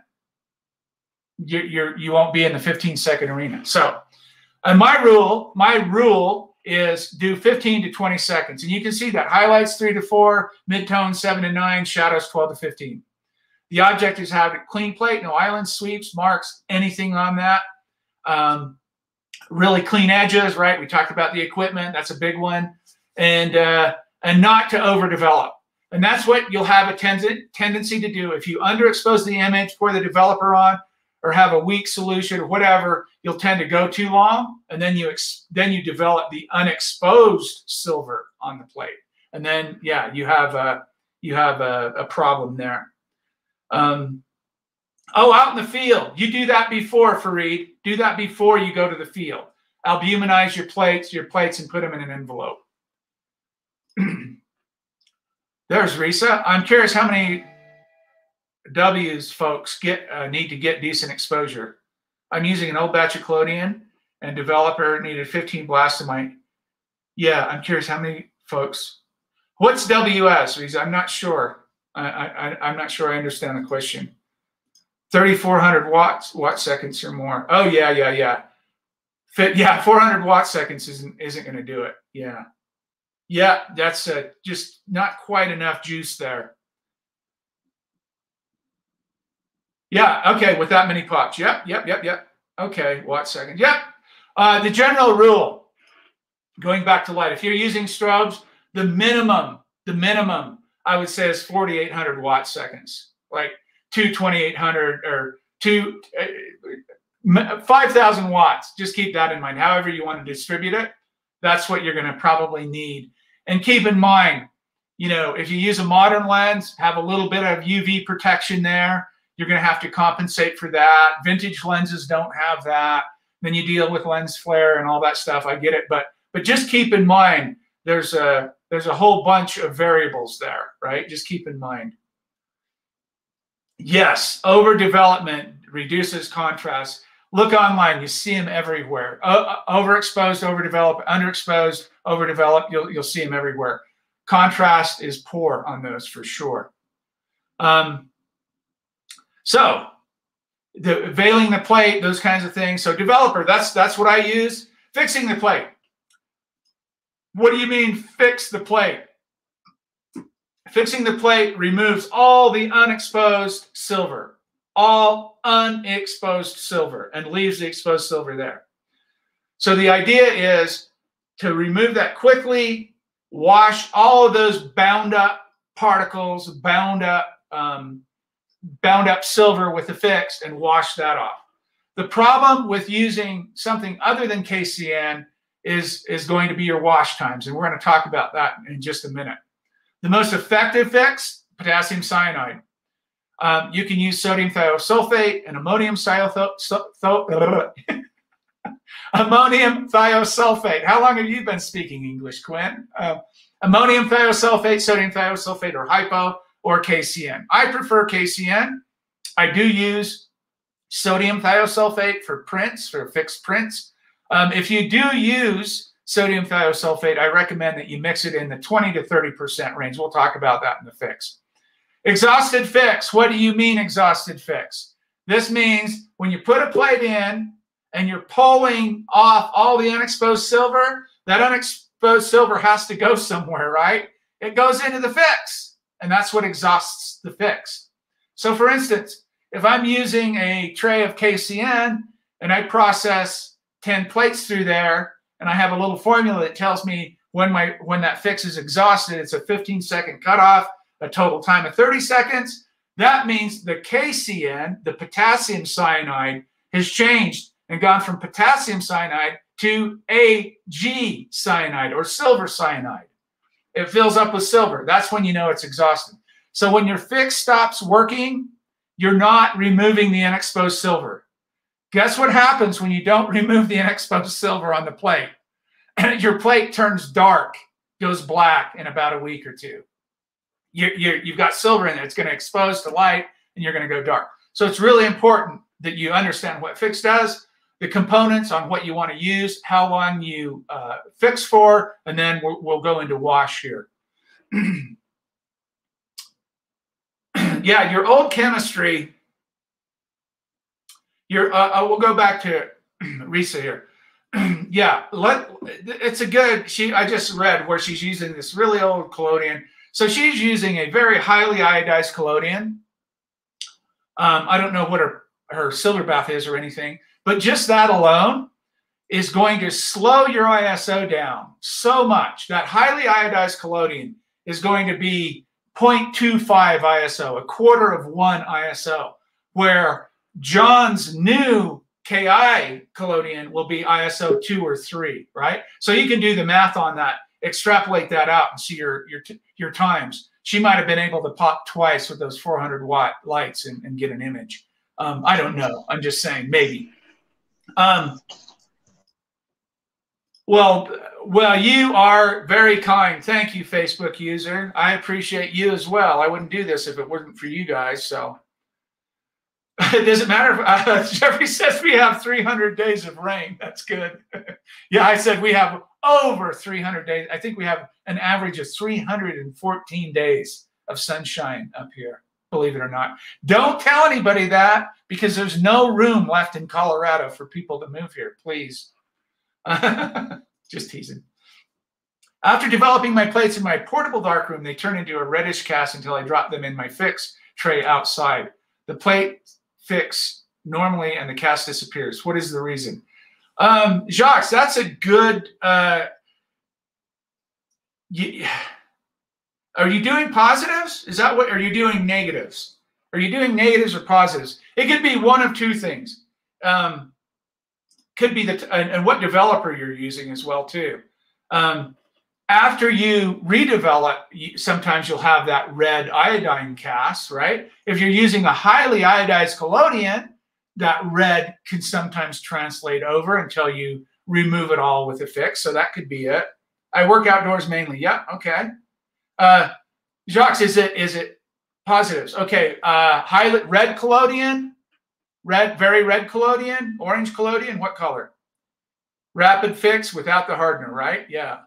you, you're, you won't be in the 15 second arena. So, and my rule, my rule is do 15 to 20 seconds. And you can see that highlights three to four, midtone seven to nine, shadows 12 to 15. The object is have a clean plate, no islands, sweeps, marks, anything on that. Um, really clean edges, right? We talked about the equipment. That's a big one. And, uh, and not to overdevelop. And that's what you'll have a ten- tendency to do. If you underexpose the image, pour the developer on, or have a weak solution or whatever, you'll tend to go too long, and then you then you develop the unexposed silver on the plate, and then yeah, you have a you have a, a problem there. Um, oh, out in the field, you do that before Farid. Do that before you go to the field. Albuminize your plates, your plates, and put them in an envelope. There's Risa. I'm curious how many W's folks get uh, need to get decent exposure. I'm using an old batch of collodion and developer needed 15 blastomite. Yeah, I'm curious how many folks. What's WS? I'm not sure. I, I, I'm not sure I understand the question. 3,400 watts, watt seconds or more. Oh yeah, yeah, yeah. Fit, yeah, 400 watt seconds isn't isn't going to do it. Yeah, yeah, that's just not quite enough juice there. Yeah, okay, with that many pots. Yep, yep, yep, yep. Okay, watt second. Yep. Uh, the general rule, going back to light, if you're using strobes, the minimum, the minimum, I would say is 4,800 watt seconds, like two 2,800 or two, uh, 5,000 watts. Just keep that in mind. However you want to distribute it, that's what you're going to probably need. And keep in mind, you know, if you use a modern lens, have a little bit of UV protection there you're going to have to compensate for that. Vintage lenses don't have that. Then you deal with lens flare and all that stuff. I get it, but but just keep in mind there's a there's a whole bunch of variables there, right? Just keep in mind. Yes, overdevelopment reduces contrast. Look online, you see them everywhere. Overexposed, overdeveloped, underexposed, overdeveloped, you'll, you'll see them everywhere. Contrast is poor on those for sure. Um, so the veiling the plate, those kinds of things. So developer, that's that's what I use. Fixing the plate. What do you mean fix the plate? Fixing the plate removes all the unexposed silver, all unexposed silver, and leaves the exposed silver there. So the idea is to remove that quickly, wash all of those bound up particles, bound up um, bound up silver with the fix and wash that off. The problem with using something other than KCN is, is going to be your wash times. And we're going to talk about that in just a minute. The most effective fix, potassium cyanide. Um, you can use sodium thiosulfate and ammonium thiosulfate. ammonium thiosulfate. How long have you been speaking English, Quinn? Uh, ammonium thiosulfate, sodium thiosulfate, or hypo or KCN. I prefer KCN. I do use sodium thiosulfate for prints, for fixed prints. Um, if you do use sodium thiosulfate, I recommend that you mix it in the 20 to 30% range. We'll talk about that in the fix. Exhausted fix. What do you mean exhausted fix? This means when you put a plate in and you're pulling off all the unexposed silver, that unexposed silver has to go somewhere, right? It goes into the fix. And that's what exhausts the fix. So for instance, if I'm using a tray of KCN and I process 10 plates through there and I have a little formula that tells me when my when that fix is exhausted, it's a 15 second cutoff, a total time of 30 seconds. That means the KCN, the potassium cyanide, has changed and gone from potassium cyanide to AG cyanide or silver cyanide it fills up with silver. That's when you know it's exhausted. So when your fix stops working, you're not removing the unexposed silver. Guess what happens when you don't remove the unexposed silver on the plate? your plate turns dark, goes black in about a week or two. You, you, have got silver in there. It's going to expose to light and you're going to go dark. So it's really important that you understand what fix does the components on what you want to use, how long you uh, fix for, and then we'll, we'll go into wash here. yeah, your old chemistry, your, uh, uh, we'll go back to Risa here. yeah, let it's a good. She I just read where she's using this really old collodion. So she's using a very highly iodized collodion. Um, I don't know what her her silver bath is or anything, but just that alone is going to slow your ISO down so much. That highly iodized collodion is going to be 0.25 ISO, a quarter of one ISO, where John's new KI collodion will be ISO two or three, right? So you can do the math on that, extrapolate that out and see your your your times. She might have been able to pop twice with those 400 watt lights and, and get an image. Um, I don't know. I'm just saying maybe. Um, well, well, you are very kind. Thank you, Facebook user. I appreciate you as well. I wouldn't do this if it wasn't for you guys. So it doesn't matter. If, uh, Geoffrey says we have 300 days of rain. That's good. yeah, I said we have over 300 days. I think we have an average of 314 days of sunshine up here believe it or not. Don't tell anybody that because there's no room left in Colorado for people to move here, please. Just teasing. After developing my plates in my portable darkroom, they turn into a reddish cast until I drop them in my fix tray outside. The plate fix normally and the cast disappears. What is the reason? Um, Jacques, that's a good. Uh, are you doing positives? Is that what? Are you doing negatives? Are you doing negatives or positives? It could be one of two things. Um, could be the and, and, what developer you're using as well too. Um, after you redevelop, you, sometimes you'll have that red iodine cast, right? If you're using a highly iodized collodion, that red can sometimes translate over until you remove it all with a fix. So that could be it. I work outdoors mainly. Yeah, okay. Uh, Jacques, is it is it positives? Okay. Uh, highlight red collodion, red, very red collodion, orange collodion. What color? Rapid fix without the hardener, right? Yeah.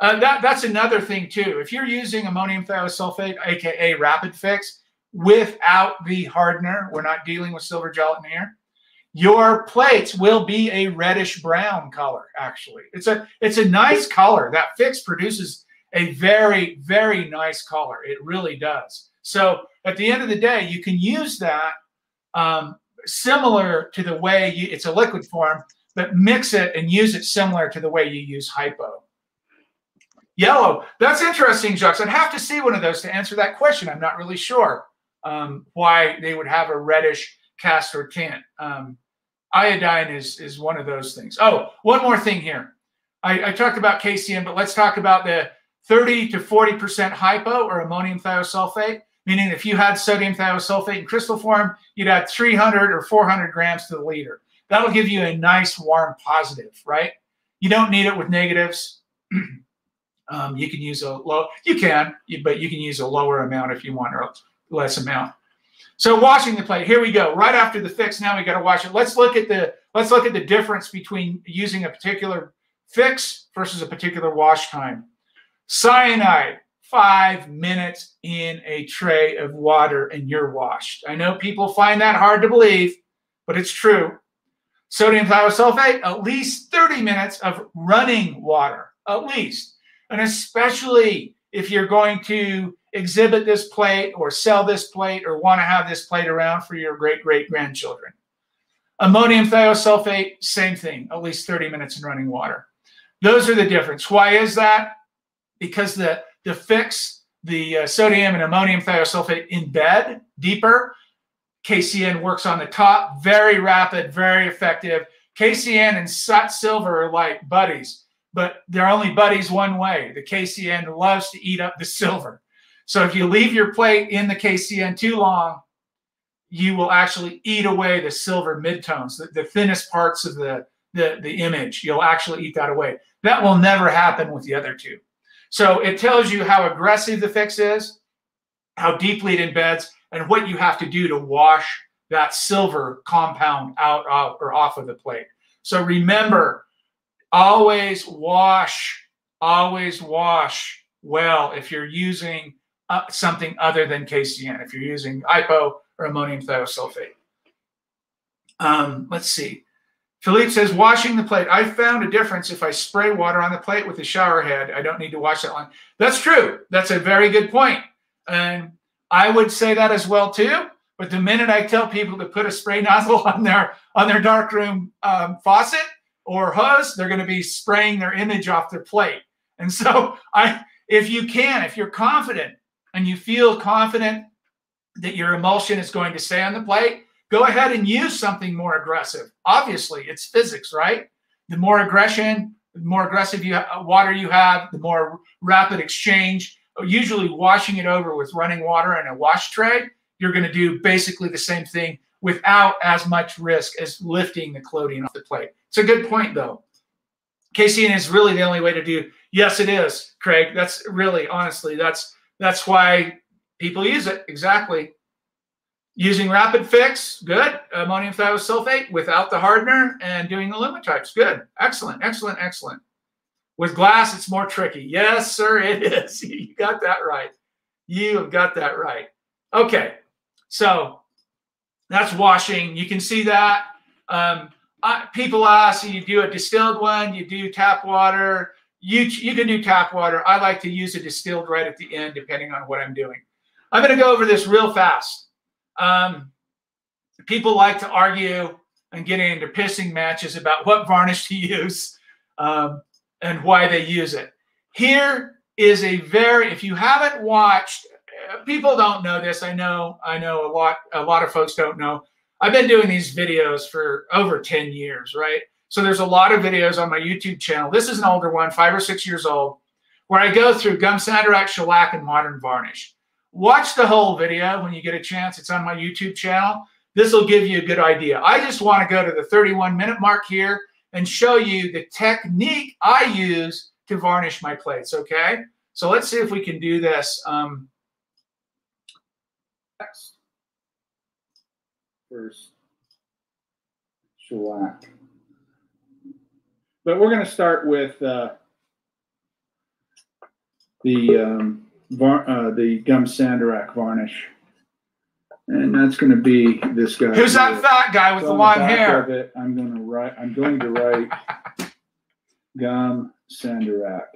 Uh, that that's another thing too. If you're using ammonium thiosulfate, aka rapid fix, without the hardener, we're not dealing with silver gelatin here your plates will be a reddish brown color actually it's a it's a nice color that fix produces a very very nice color. It really does. So at the end of the day you can use that um, similar to the way you, it's a liquid form but mix it and use it similar to the way you use hypo. Yellow that's interesting jacques. I'd have to see one of those to answer that question. I'm not really sure um, why they would have a reddish cast or tint. Um, iodine is is one of those things. Oh, one more thing here. I, I talked about KCN, but let's talk about the 30 to 40% hypo or ammonium thiosulfate, meaning if you had sodium thiosulfate in crystal form, you'd add 300 or 400 grams to the liter. That'll give you a nice warm positive, right? You don't need it with negatives. um, you can use a low, you can, but you can use a lower amount if you want or less amount. So washing the plate, here we go. Right after the fix, now we got to wash it. Let's look at the let's look at the difference between using a particular fix versus a particular wash time. Cyanide, five minutes in a tray of water and you're washed. I know people find that hard to believe, but it's true. Sodium thiosulfate, at least 30 minutes of running water, at least. And especially if you're going to exhibit this plate or sell this plate or want to have this plate around for your great great grandchildren. Ammonium thiosulfate, same thing, at least 30 minutes in running water. Those are the difference. Why is that? Because the, the fix, the uh, sodium and ammonium thiosulfate embed deeper. KCN works on the top, very rapid, very effective. KCN and SUT silver are like buddies, but they're only buddies one way. The KCN loves to eat up the silver. So if you leave your plate in the KCN too long, you will actually eat away the silver midtones, the, the thinnest parts of the, the, the image. You'll actually eat that away. That will never happen with the other two. So it tells you how aggressive the fix is, how deeply it embeds, and what you have to do to wash that silver compound out, out or off of the plate. So remember, always wash, always wash well if you're using uh, something other than KCN if you're using hypo or ammonium thiosulfate. Um, let's see. Philippe says, washing the plate. I found a difference if I spray water on the plate with the shower head. I don't need to wash that one. That's true. That's a very good point. And I would say that as well too. But the minute I tell people to put a spray nozzle on their on their darkroom um, faucet or hose, they're going to be spraying their image off their plate. And so I, if you can, if you're confident and you feel confident that your emulsion is going to stay on the plate, go ahead and use something more aggressive. Obviously, it's physics, right? The more aggression, the more aggressive you uh, water you have, the more rapid exchange. Usually, washing it over with running water and a wash tray, you're going to do basically the same thing without as much risk as lifting the collodion off the plate. It's a good point, though. KCN is really the only way to do. Yes, it is, Craig. That's really, honestly, that's that's why people use it. Exactly. Using rapid fix, good. Ammonium thiosulfate without the hardener and doing the lumitypes, good. Excellent, excellent, excellent. With glass, it's more tricky. Yes, sir, it is. You got that right. You have got that right. Okay, so that's washing. You can see that. Um, I, people ask, you do a distilled one, you do tap water, you, you can do tap water. I like to use a distilled right at the end, depending on what I'm doing. I'm going to go over this real fast. Um, people like to argue and get into pissing matches about what varnish to use um, and why they use it. Here is a very, if you haven't watched, uh, people don't know this. I know, I know a lot, a lot of folks don't know. I've been doing these videos for over 10 years, right? So there's a lot of videos on my YouTube channel. This is an older one, five or six years old, where I go through gum sandarach, shellac, and modern varnish. Watch the whole video when you get a chance. It's on my YouTube channel. This will give you a good idea. I just want to go to the 31 minute mark here and show you the technique I use to varnish my plates, okay? So let's see if we can do this. Um, next. First, shellac. But we're going to start with uh, the um, var- uh, the gum sandarac varnish, and that's going to be this guy. who's that fat guy with So the long back hair? Of it, I'm going to write. I'm going to write gum sandarac,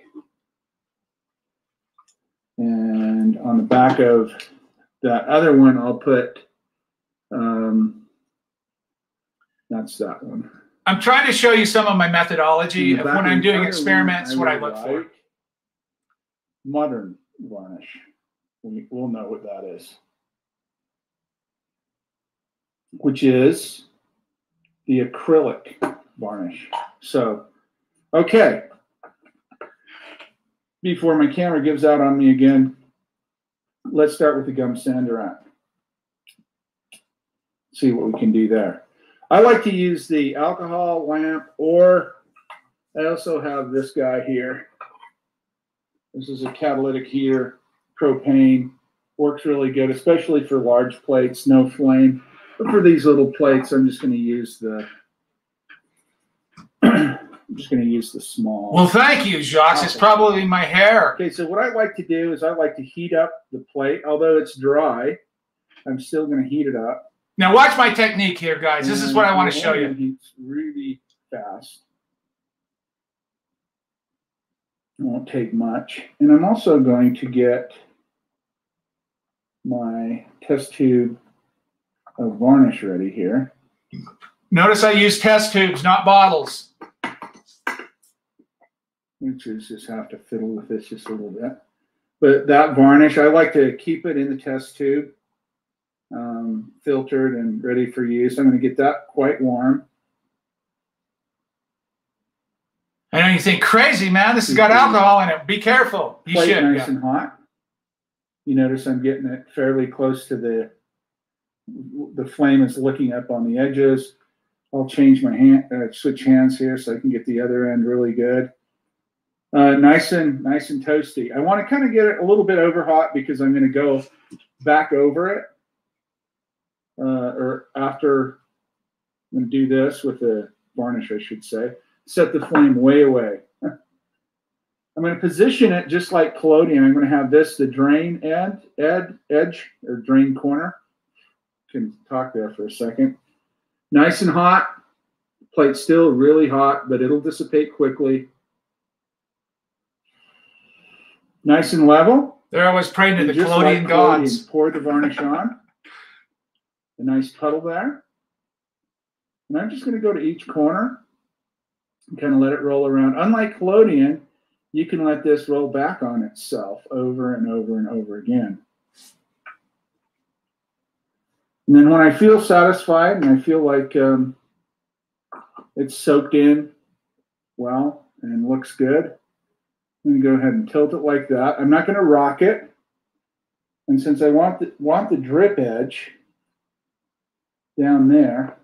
and on the back of that other one, I'll put. Um, that's that one. I'm trying to show you some of my methodology of when I'm doing experiments, one, what I look for. Modern varnish. We, we'll know what that is. Which is the acrylic varnish. So, okay. Before my camera gives out on me again, let's start with the gum sandarac. See what we can do there. I like to use the alcohol lamp or I also have this guy here. This is a catalytic heater, propane. Works really good, especially for large plates, no flame. But for these little plates, I'm just going to use the. I'm just going to use the small. Well, thank you, Jacques. It's probably my hair. Okay, so what I like to do is I like to heat up the plate. Although it's dry, I'm still going to heat it up. Now watch my technique here, guys. This is what I want to show it you. Heats really fast. It won't take much. And I'm also going to get my test tube of varnish ready here. Notice I use test tubes, not bottles. Which is just have to fiddle with this just a little bit. But that varnish, I like to keep it in the test tube, um, filtered and ready for use. I'm going to get that quite warm. I know you think crazy, man. This has got Mhm. alcohol in it. Be careful. You plate should. nice yeah. and hot. You notice I'm getting it fairly close to the the flame is looking up on the edges. I'll change my hand, uh, switch hands here so I can get the other end really good. Uh, nice and nice and toasty. I want to kind of get it a little bit over hot because I'm going to go back over it, uh, or after I'm going to do this with the varnish, I should say. Set the flame way away. I'm going to position it just like collodion. I'm going to have this the drain end, ed, edge or drain corner. Can talk there for a second. Nice and hot. Plate still really hot, but it'll dissipate quickly. Nice and level. There I was praying to And the just collodion like gods. collodion, Pour the varnish on. A nice puddle there. And I'm just going to go to each corner kind of let it roll around. Unlike collodion, you can let this roll back on itself over and over and over again. And then when I feel satisfied and I feel like um, it's soaked in well and looks good, I'm going to go ahead and tilt it like that. I'm not going to rock it. And since I want the, want the drip edge down there,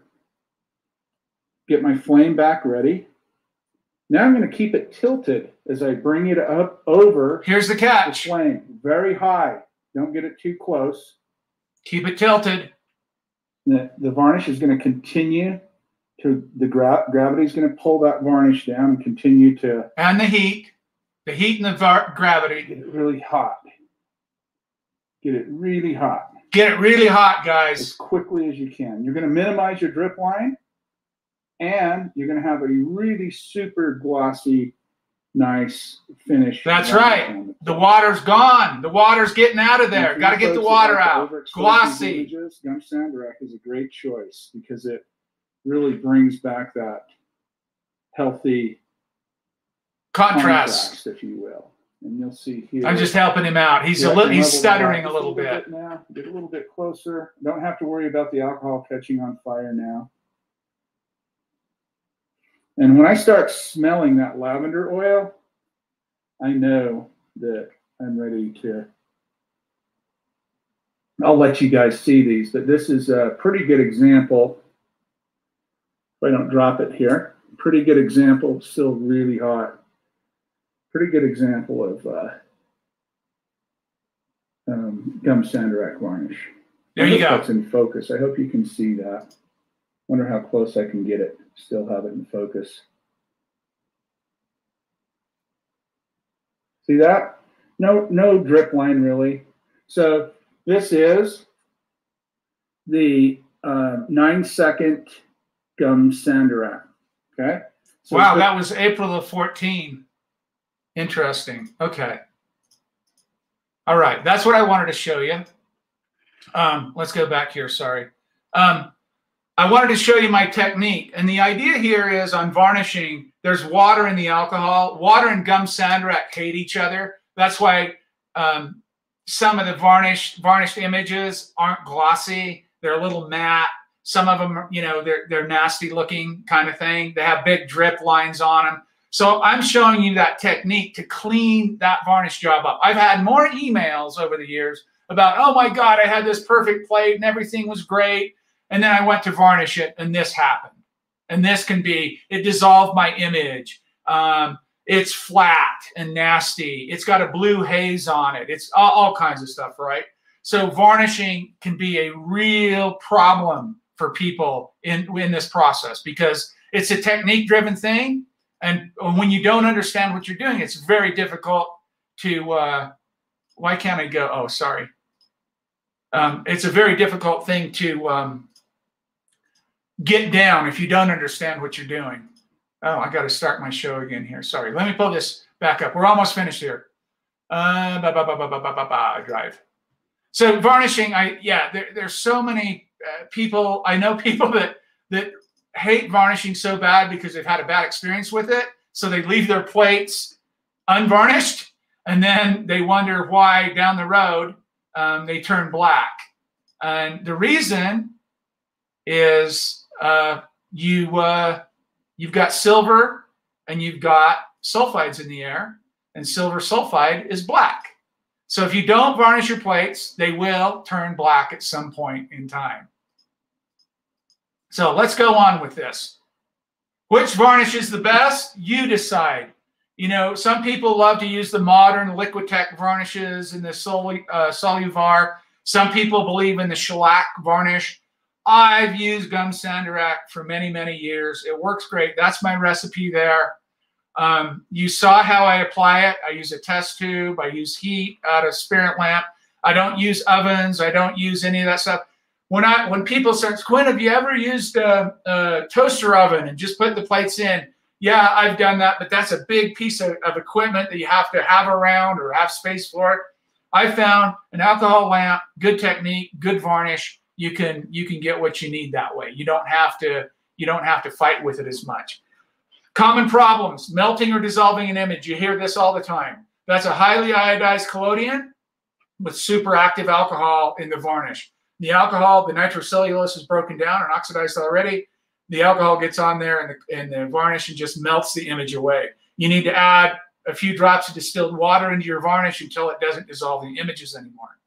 get my flame back ready. Now I'm going to keep it tilted as I bring it up over Here's the catch. the flame, very high. Don't get it too close. Keep it tilted. The, the varnish is going to continue to the gra- gravity is going to pull that varnish down and continue to And the heat. The heat and the var- gravity. get it really hot. Get it really hot. Get it really hot, guys. as guys. quickly as you can. You're going to minimize your drip line and you're going to have a really super glossy, nice finish. That's right. it. The water's gone. The water's getting out of there. Got to get the water out. Glossy. images, Gum Sandarac is a great choice because it really brings back that healthy Contrast. if you will. And you'll see here. I'm just helping him out. He's Yeah, a little. He's stuttering a just little bit. now. Get a little bit closer. Don't have to worry about the alcohol catching on fire now. And when I start smelling that lavender oil, I know that I'm ready to. I'll let you guys see these, but this is a pretty good example. If I don't drop it here, pretty good example, still really hot. pretty good example of uh, um, gum sandarac varnish. There you go. That's in focus. I hope you can see that. Wonder how close I can get it. Still have it in focus. See that? No, no drip line really. So this is the uh, nine second gum sandarac. Okay. So wow, that was April of 14. Interesting. Okay. All right, that's what I wanted to show you. Um, let's go back here. Sorry. Um, I wanted to show you my technique. And the idea here is on varnishing, there's water in the alcohol. Water and gum sandarac hate each other. That's why um, some of the varnished varnished images aren't glossy. They're a little matte. Some of them, you know, they're they're nasty looking kind of thing. They have big drip lines on them. So I'm showing you that technique to clean that varnish job up. I've had more emails over the years about, oh my God, I had this perfect plate and everything was great. And then I went to varnish it and this happened. And this can be, it dissolved my image. Um, it's flat and nasty. It's got a blue haze on it. It's all, all kinds of stuff, right? So varnishing can be a real problem for people in, in this process because it's a technique driven thing and when you don't understand what you're doing, it's very difficult to. Uh, why can't I go? Oh, sorry. Um, it's a very difficult thing to um, get down if you don't understand what you're doing. Oh, I got to start my show again here. Sorry. Let me pull this back up. We're almost finished here. Uh, ba, ba, ba, ba, ba, ba, ba, ba, drive. So varnishing, I yeah, there, there's so many uh, people. I know people that that hate varnishing so bad because they've had a bad experience with it. So they leave their plates unvarnished and then they wonder why down the road um, they turn black. And the reason is uh, you uh, you've got silver and you've got sulfides in the air, and silver sulfide is black. So if you don't varnish your plates, they will turn black at some point in time. So let's go on with this. Which varnish is the best? You decide. You know, some people love to use the modern Liquitex varnishes and the Solu, uh, Soluvar. Some people believe in the shellac varnish. I've used gum sandarac for many, many years. It works great. That's my recipe there. Um, you saw how I apply it. I use a test tube. I use heat out of spirit lamp. I don't use ovens. I don't use any of that stuff when I when people start, Quinn, have you ever used a, a, toaster oven and just put the plates in? Yeah, I've done that, but that's a big piece of, of equipment that you have to have around or have space for it. I found an alcohol lamp, good technique, good varnish. You can you can get what you need that way. You don't have to you don't have to fight with it as much. Common problems: melting or dissolving an image. You hear this all the time. That's a highly iodized collodion with super active alcohol in the varnish. The alcohol, the nitrocellulose is broken down and oxidized already. The alcohol gets on there and the, and the varnish and just melts the image away. You need to add a few drops of distilled water into your varnish until it doesn't dissolve the images anymore.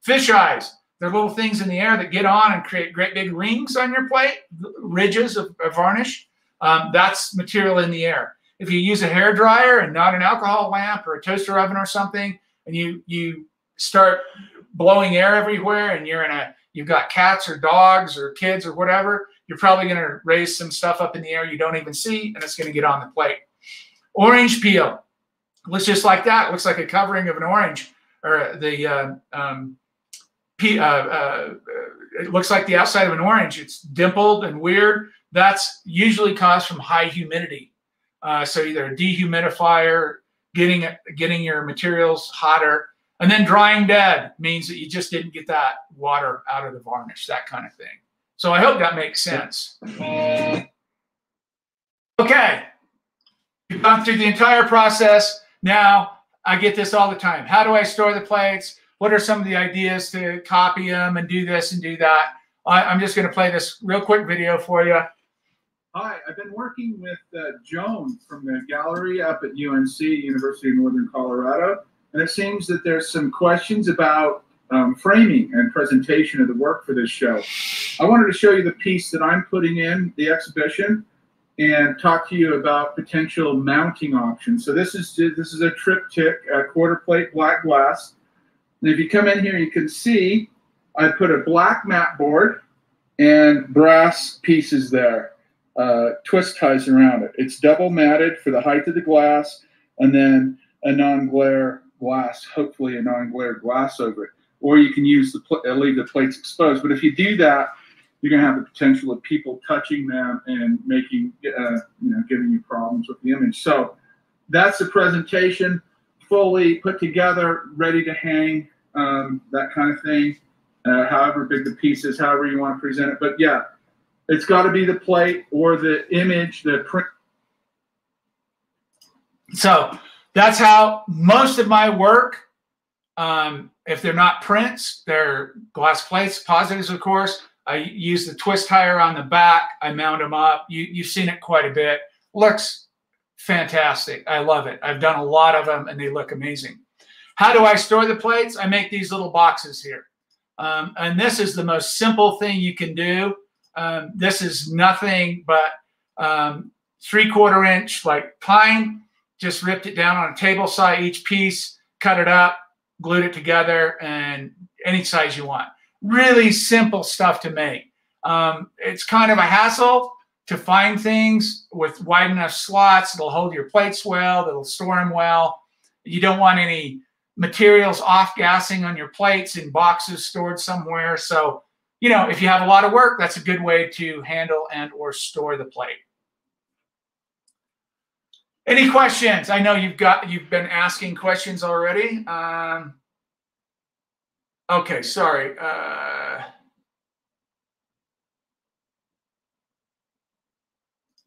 Fish eyes, they're little things in the air that get on and create great big rings on your plate, ridges of, of varnish. Um, that's material in the air. If you use a hair dryer and not an alcohol lamp or a toaster oven or something, and you you start blowing air everywhere and you're in a you've got cats or dogs or kids or whatever, you're probably going to raise some stuff up in the air you don't even see, and it's going to get on the plate. Orange peel looks just like that. It looks like a covering of an orange, or the uh, um, uh, uh, it looks like the outside of an orange. It's dimpled and weird. That's usually caused from high humidity. Uh, so either a dehumidifier, getting getting your materials hotter, and then drying dead means that you just didn't get that water out of the varnish, that kind of thing. So I hope that makes sense. Okay, you've gone through the entire process. Now I get this all the time. How do I store the plates? What are some of the ideas to copy them and do this and do that? I, am just going to play this real quick video for you. Hi, I've been working with uh, Joan from the gallery up at UNC, University of Northern Colorado and it seems that there's some questions about um, framing and presentation of the work for this show. I wanted to show you the piece that I'm putting in the exhibition. and talk to you about potential mounting options. So this is this is a triptych, a quarter plate black glass. And if you come in here, you can see I put a black mat board and brass pieces there, uh, twist ties around it. It's double matted for the height of the glass, and then a non-glare glass, hopefully a non-glare glass over it. Or you can use the uh, leave the plates exposed. But if you do that, you're going to have the potential of people touching them and making, uh, you know, giving you problems with the image. So that's the presentation, fully put together, ready to hang, um, that kind of thing. Uh, however big the piece is, however you want to present it. But yeah, it's got to be the plate or the image, the print. So that's how most of my work, um, if they're not prints, they're glass plates, positives, of course. I use the twist tire on the back. I mount them up. You, you've seen it quite a bit. Looks fantastic. I love it. I've done a lot of them and they look amazing. How do I store the plates? I make these little boxes here. Um, and this is the most simple thing you can do. Um, this is nothing but um, three quarter inch like pine, just ripped it down on a table saw each piece, cut it up, glued it together, and any size you want really simple stuff to make. Um, it's kind of a hassle to find things with wide enough slots that'll hold your plates well, that'll store them well. You don't want any materials off gassing on your plates in boxes stored somewhere. So, you know, if you have a lot of work, that's a good way to handle and or store the plate. Any questions? I know you've got you've been asking questions already. Um, Okay, sorry. Uh,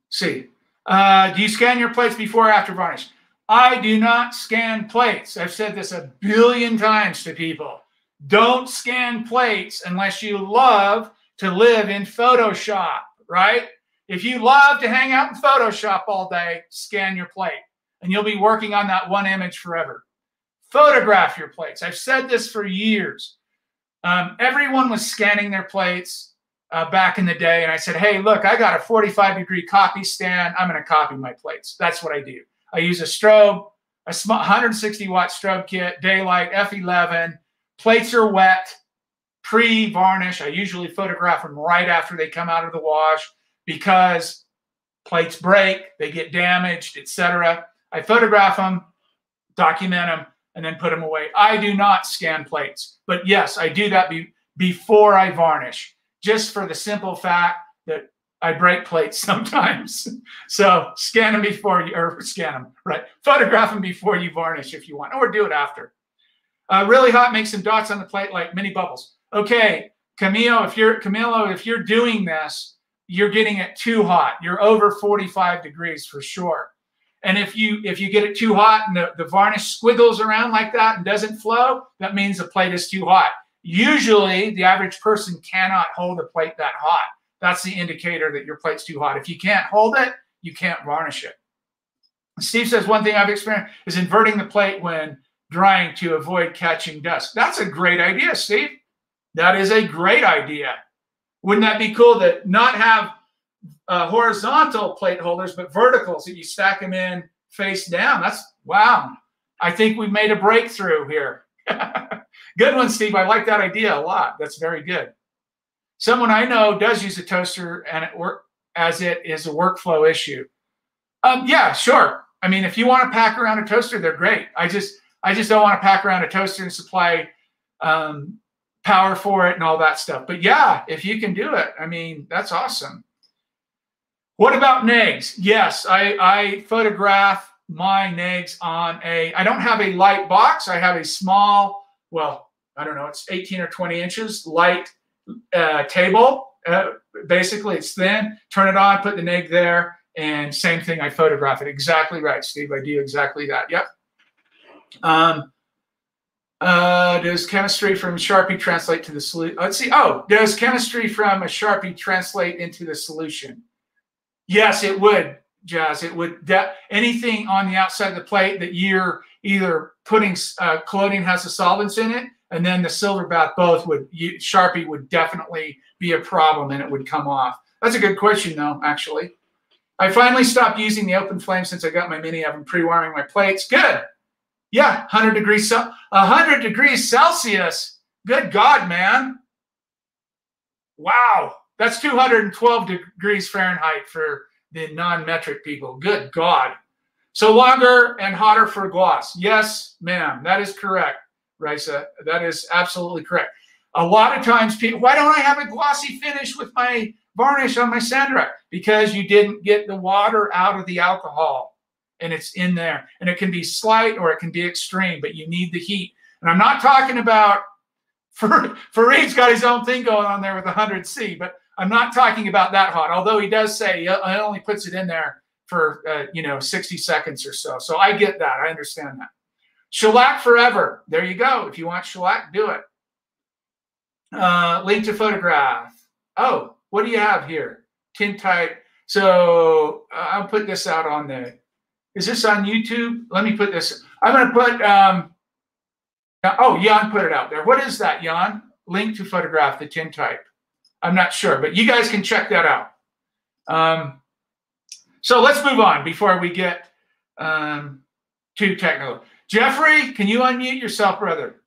see, uh, do you scan your plates before or after varnish? I do not scan plates. I've said this a billion times to people. Don't scan plates unless you love to live in Photoshop, right? If you love to hang out in Photoshop all day, scan your plate and you'll be working on that one image forever. Photograph your plates. I've said this for years. Um, everyone was scanning their plates uh, back in the day, and I said, "Hey, look, I got a 45 degree copy stand. I'm going to copy my plates. That's what I do. I use a strobe, a 160 watt strobe kit, daylight F11. Plates are wet, pre-varnish. I usually photograph them right after they come out of the wash because plates break, they get damaged, etc. I photograph them, document them, and then put them away. I do not scan plates, but yes, I do that be, before I varnish, just for the simple fact that I break plates sometimes. so scan them before you, or scan them, right? Photograph them before you varnish if you want, or do it after. Uh, really hot, make some dots on the plate like mini bubbles. Okay, Camilo, if you're Camilo, if you're doing this, you're getting it too hot. You're over 45 degrees for sure. And if you if you get it too hot and the, the varnish squiggles around like that and doesn't flow, that means the plate is too hot. Usually, the average person cannot hold a plate that hot. That's the indicator that your plate's too hot. If you can't hold it, you can't varnish it. Steve says one thing I've experienced is inverting the plate when drying to avoid catching dust. That's a great idea, Steve. That is a great idea. Wouldn't that be cool to not have uh, horizontal plate holders, but verticals that you stack them in face down. That's wow. I think we've made a breakthrough here. good one, Steve. I like that idea a lot. That's very good. Someone I know does use a toaster and it work as it is a workflow issue. Um, yeah, sure. I mean, if you want to pack around a toaster, they're great. I just I just don't want to pack around a toaster and supply um, power for it and all that stuff. But yeah, if you can do it, I mean, that's awesome. What about negs? Yes, I, I photograph my negs on a, I don't have a light box. I have a small, well, I don't know, it's 18 or 20 inches light uh, table. Uh, basically, it's thin. Turn it on, put the neg there, and same thing, I photograph it. Exactly right, Steve. I do exactly that. Yep. Um, uh, does chemistry from Sharpie translate to the solution? Let's see. Oh, does chemistry from a Sharpie translate into the solution? Yes, it would, Jazz. It would. Anything on the outside of the plate that you're either putting uh, collodion has the solvents in it, and then the silver bath both would Sharpie would definitely be a problem, and it would come off. That's a good question, though. Actually, I finally stopped using the open flame since I got my mini oven pre-warming my plates. Good. Yeah, 100 degrees 100 degrees Celsius. Good God, man. Wow. That's 212 degrees Fahrenheit for the non-metric people. Good God. So longer and hotter for gloss. Yes, ma'am. That is correct, Risa. That is absolutely correct. A lot of times people, why don't I have a glossy finish with my varnish on my sandra? Because you didn't get the water out of the alcohol and it's in there. And it can be slight or it can be extreme, but you need the heat. And I'm not talking about Fareed's got his own thing going on there with 100C, but I'm not talking about that hot. Although he does say he only puts it in there for uh, you know 60 seconds or so. So I get that. I understand that. Shellac forever. There you go. If you want shellac, do it. Uh, link to photograph. Oh, what do you have here? Tintype. So uh, I'll put this out on the. Is this on YouTube? Let me put this. I'm going to put. Um, oh, Jan put it out there. What is that, Jan? Link to photograph the tintype. I'm not sure, but you guys can check that out. Um, so let's move on before we get um, too technical. Geoffrey, can you unmute yourself, brother?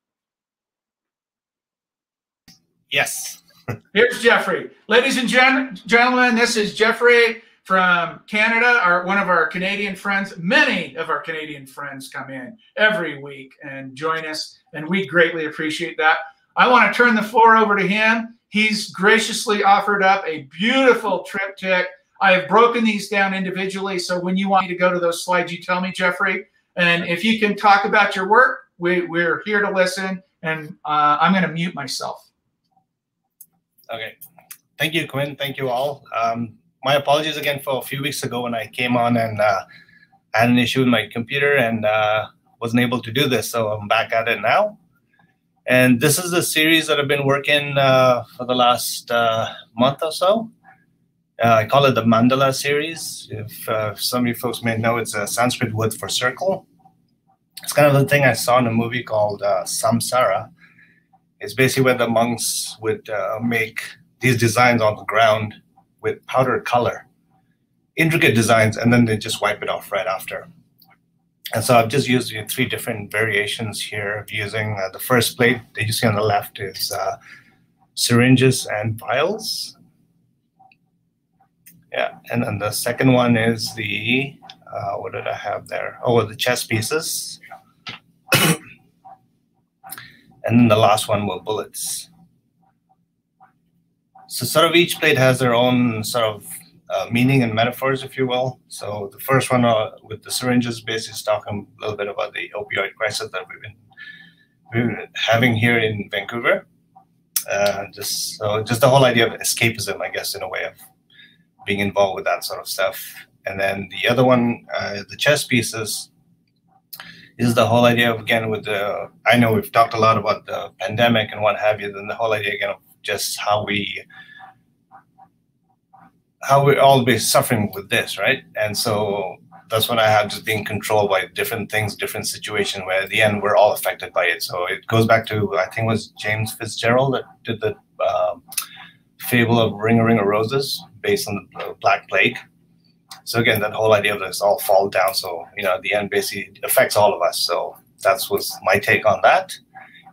Yes. Here's Geoffrey. Ladies and gen- gentlemen, this is Geoffrey from Canada, our one of our Canadian friends. Many of our Canadian friends come in every week and join us, and we greatly appreciate that. I want to turn the floor over to him. He's graciously offered up a beautiful triptych. I have broken these down individually, so when you want me to go to those slides, you tell me, Geoffrey. And if you can talk about your work, we, we're here to listen. And uh, I'm going to mute myself. Okay. Thank you, Quinn. Thank you all. Um, my apologies again for a few weeks ago when I came on and uh, had an issue with my computer and uh, wasn't able to do this. So I'm back at it now. And this is the series that I've been working uh, for the last uh, month or so. Uh, I call it the Mandala series. If uh, some of you folks may know, it's a Sanskrit word for circle. It's kind of the thing I saw in a movie called Samsara it's basically where the monks would uh, make these designs on the ground with powder color, intricate designs, and then they just wipe it off right after. And so I've just used three different variations here of using uh, the first plate that you see on the left is uh, syringes and vials. Yeah, and then the second one is the, uh, what did I have there? Oh, the chess pieces. and then the last one were bullets. So sort of each plate has their own sort of uh, meaning and metaphors, if you will. So the first one uh, with the syringes basically is talking a little bit about the opioid crisis that we've been, we've been having here in Vancouver. Uh, just so just the whole idea of escapism, I guess, in a way of being involved with that sort of stuff. And then the other one, uh, the chess pieces, is the whole idea of again with the I know we've talked a lot about the pandemic and what have you, then the whole idea again of just how we how we're all be suffering with this, right? And so that's when I had just being controlled by different things, different situation where at the end we're all affected by it. So it goes back to I think it was James Fitzgerald that did the uh, fable of Ring a Ring of Roses based on the Black Plague so again, that whole idea of this all fall down. So you know, at the end, basically affects all of us. So that's was my take on that.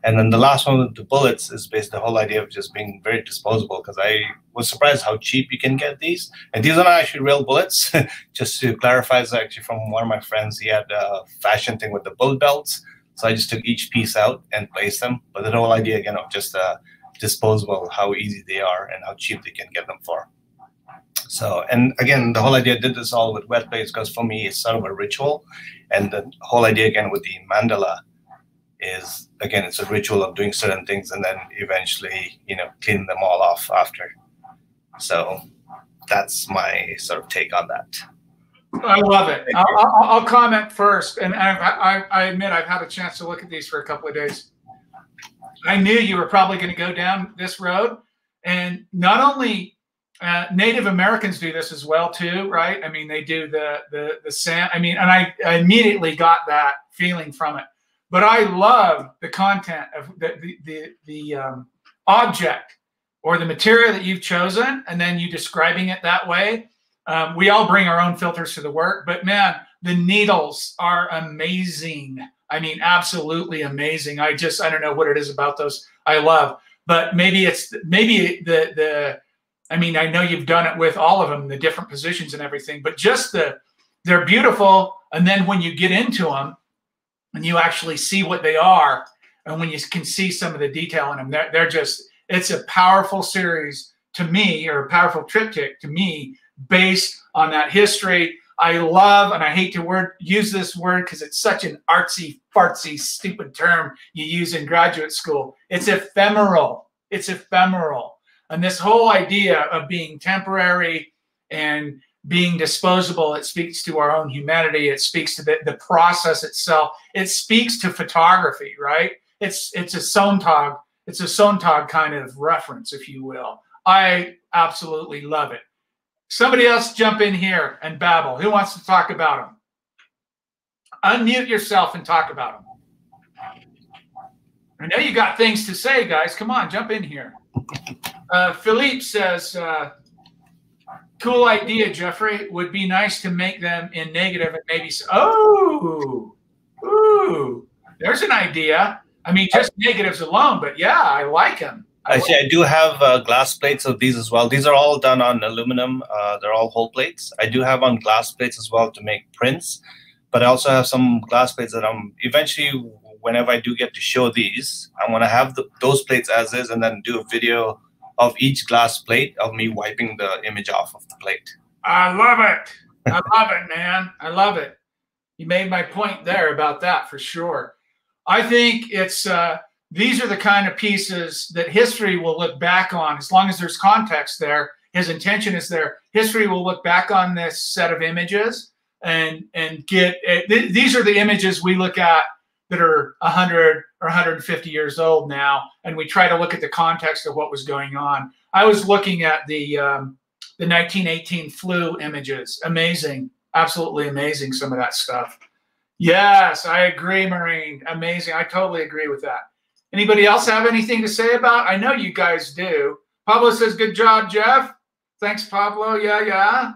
And then the last one with the bullets is basically the whole idea of just being very disposable because I was surprised how cheap you can get these. And these are not actually real bullets. just to clarify, it's actually from one of my friends. He had a fashion thing with the bullet belts. So I just took each piece out and placed them. But the whole idea again of just uh, disposable, how easy they are and how cheap they can get them for. So, and again, the whole idea did this all with wet plates because for me, it's sort of a ritual. And the whole idea again with the mandala is again, it's a ritual of doing certain things and then eventually, you know, cleaning them all off after. So that's my sort of take on that. I love it. I'll, I'll, comment first, and I, I, I admit I've had a chance to look at these for a couple of days. I knew you were probably going to go down this road, and not only uh, Native Americans do this as well too, right? I mean, they do the the the sand. I mean, and I, I immediately got that feeling from it. But I love the content of the the the, the um, object or the material that you've chosen, and then you describing it that way. Um, we all bring our own filters to the work, but man, the needles are amazing. I mean, absolutely amazing. I just I don't know what it is about those I love, but maybe it's maybe the the. I mean, I know you've done it with all of them, the different positions and everything, but just the they're beautiful. And then when you get into them and you actually see what they are, and when you can see some of the detail in them, they're, they're just it's a powerful series to me, or a powerful triptych to me, based on that history. I love, and I hate to word use this word because it's such an artsy, fartsy, stupid term you use in graduate school. It's ephemeral. It's ephemeral. And this whole idea of being temporary and being disposable, it speaks to our own humanity. It speaks to the, the process itself. It speaks to photography, right? It's it's a Sontag, it's a Sontag kind of reference, if you will. I absolutely love it. Somebody else jump in here and babble. Who wants to talk about them? Unmute yourself and talk about them. I know you got things to say, guys. Come on, jump in here. Uh, Philippe says, uh, cool idea, Geoffrey. Would be nice to make them in negative and maybe. Oh, ooh, there's an idea. I mean, just negatives alone, but yeah, I like them. Actually, I do have uh, glass plates of these as well. These are all done on aluminum. Uh, they're all whole plates. I do have on glass plates as well to make prints, but I also have some glass plates that I'm eventually, whenever I do get to show these, I want to have the, those plates as is and then do a video of each glass plate of me wiping the image off of the plate. I love it. I love it, man. I love it. You made my point there about that for sure. I think it's uh, these are the kind of pieces that history will look back on as long as there's context there. His intention is there. History will look back on this set of images and and get uh, th these are the images we look at that are 100 or 150 years old now, and we try to look at the context of what was going on. I was looking at the um, the 1918 flu images. Amazing, absolutely amazing. Some of that stuff. Yes, I agree, Marine. Amazing. I totally agree with that. Anybody else have anything to say about? I know you guys do. Pablo says, "Good job, Jeff." Thanks, Pablo. Yeah, yeah.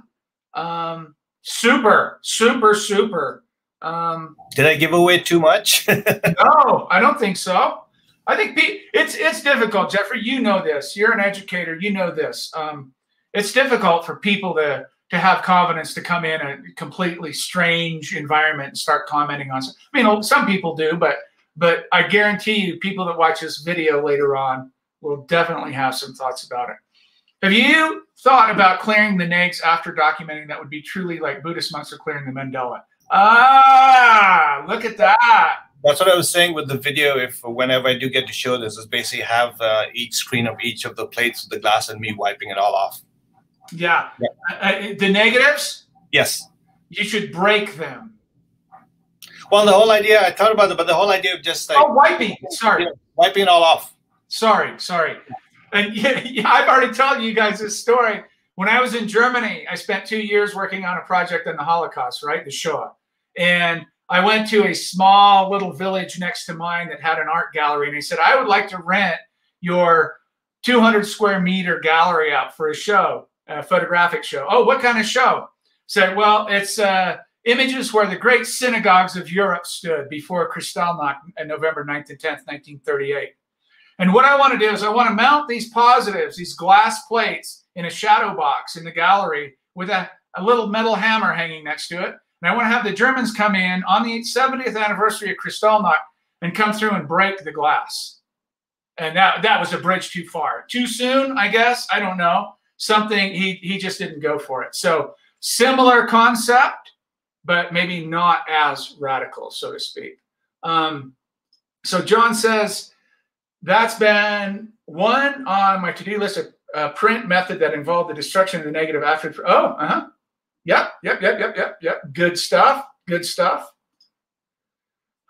Um, super, super, super. Um, Did I give away too much? no, I don't think so. I think it's it's difficult, Geoffrey. You know this. You're an educator. You know this. Um, it's difficult for people to to have confidence to come in a completely strange environment and start commenting on. I mean, some people do, but but I guarantee you, people that watch this video later on will definitely have some thoughts about it. Have you thought about clearing the nags after documenting that would be truly like Buddhist monks are clearing the mandala? Ah, look at that. That's what I was saying with the video. If whenever I do get to show this, is basically have uh, each screen of each of the plates of the glass and me wiping it all off. Yeah. yeah. Uh, uh the negatives? Yes. You should break them. Well, the whole idea, I thought about it, but the whole idea of just like. Oh, wiping. Sorry. wiping it all off. Sorry, sorry. And yeah, yeah, I've already told you guys this story. When I was in Germany, I spent two years working on a project on the Holocaust, right? The Shoah. And I went to a small little village next to mine that had an art gallery. And he said, I would like to rent your 200 square meter gallery out for a show, a photographic show. Oh, what kind of show? Said, well, it's uh, images where the great synagogues of Europe stood before Kristallnacht on November 9th and 10th, 1938. And what I want to do is I want to mount these positives, these glass plates in a shadow box in the gallery with a, a little metal hammer hanging next to it. And I want to have the Germans come in on the 70th anniversary of Kristallnacht and come through and break the glass. And that, that was a bridge too far. Too soon, I guess. I don't know. Something, he, he just didn't go for it. So similar concept, but maybe not as radical, so to speak. Um, so John says, that's been one on my to-do list, a, a, print method that involved the destruction of the negative after. Oh, uh-huh. Yep, yep, yep, yep, yep, yep. Good stuff. Good stuff.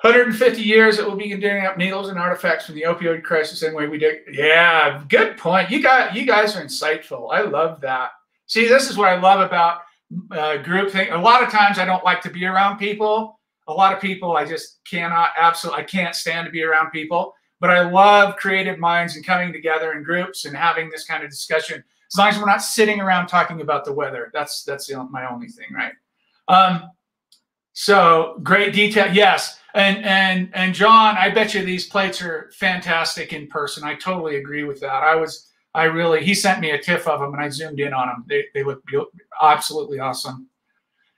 150 years it will be digging up needles and artifacts from the opioid crisis same way we did. Yeah, good point. You got you guys are insightful. I love that. See, this is what I love about uh, group thing. A lot of times I don't like to be around people. A lot of people I just cannot absolutely I can't stand to be around people. But I love creative minds and coming together in groups and having this kind of discussion As long as we're not sitting around talking about the weather, that's that's the, my only thing, right? Um, so great detail, yes. And and and John, I bet you these plates are fantastic in person. I totally agree with that. I was I really he sent me a tiff of them and I zoomed in on them. They they look absolutely awesome.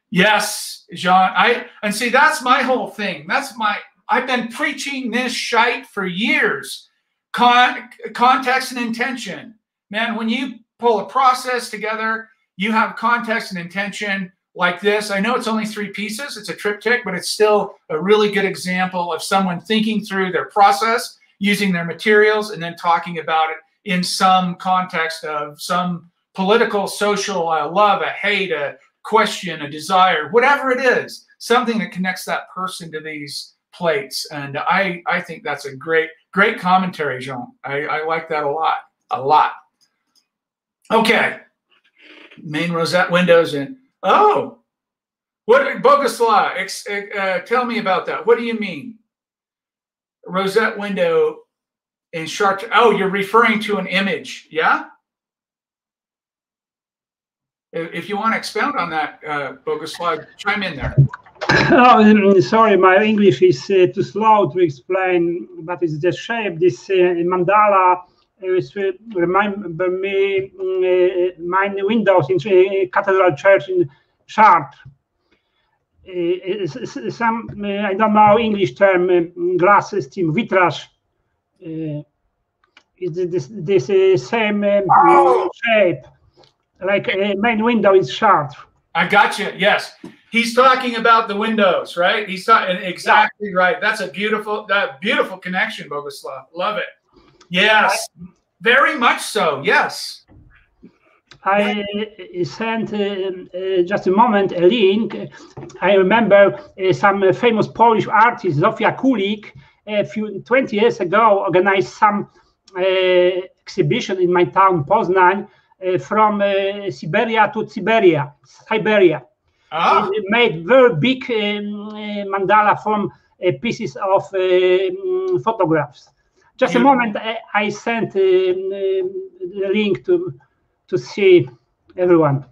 Yes, John. I and see that's my whole thing. That's my I've been preaching this shite for years. Con, context and intention. Man, when you pull a process together, you have context and intention like this. I know it's only three pieces, it's a triptych, but it's still a really good example of someone thinking through their process, using their materials, and then talking about it in some context of some political, social uh, love, a hate, a question, a desire, whatever it is, something that connects that person to these plates. And I, I think that's a great, great commentary, Jean. I, I like that a lot, a lot. Okay, main rosette windows and, Oh, what Boguslav? Uh, tell me about that. What do you mean? Rosette window in Chartres. Oh, you're referring to an image, yeah? If you want to expound on that, uh, Boguslav, chime in there. Oh, sorry, my English is uh, too slow to explain what is the shape. This uh, mandala is uh, remind me uh, my windows in uh, Cathedral Church in. Uh, some I don't know English term glasses team vitrage. Is this this same oh. shape like a main window is Chartres. I got you. Yes. He's talking about the windows, right? He's talking exactly yeah. right. That's a beautiful, that beautiful connection, Boguslav. Love it. Yes, very much so. Yes. I sent uh, uh, just a moment a link. I remember uh, some famous Polish artist, Zofia Kulik, a few 20 years ago, organized some uh, exhibition in my town, Poznan, uh, from uh, Siberia to Siberia, Siberia. Ah. made very big um, mandala from pieces of um, photographs. Just a moment, I, I sent the link to to see everyone.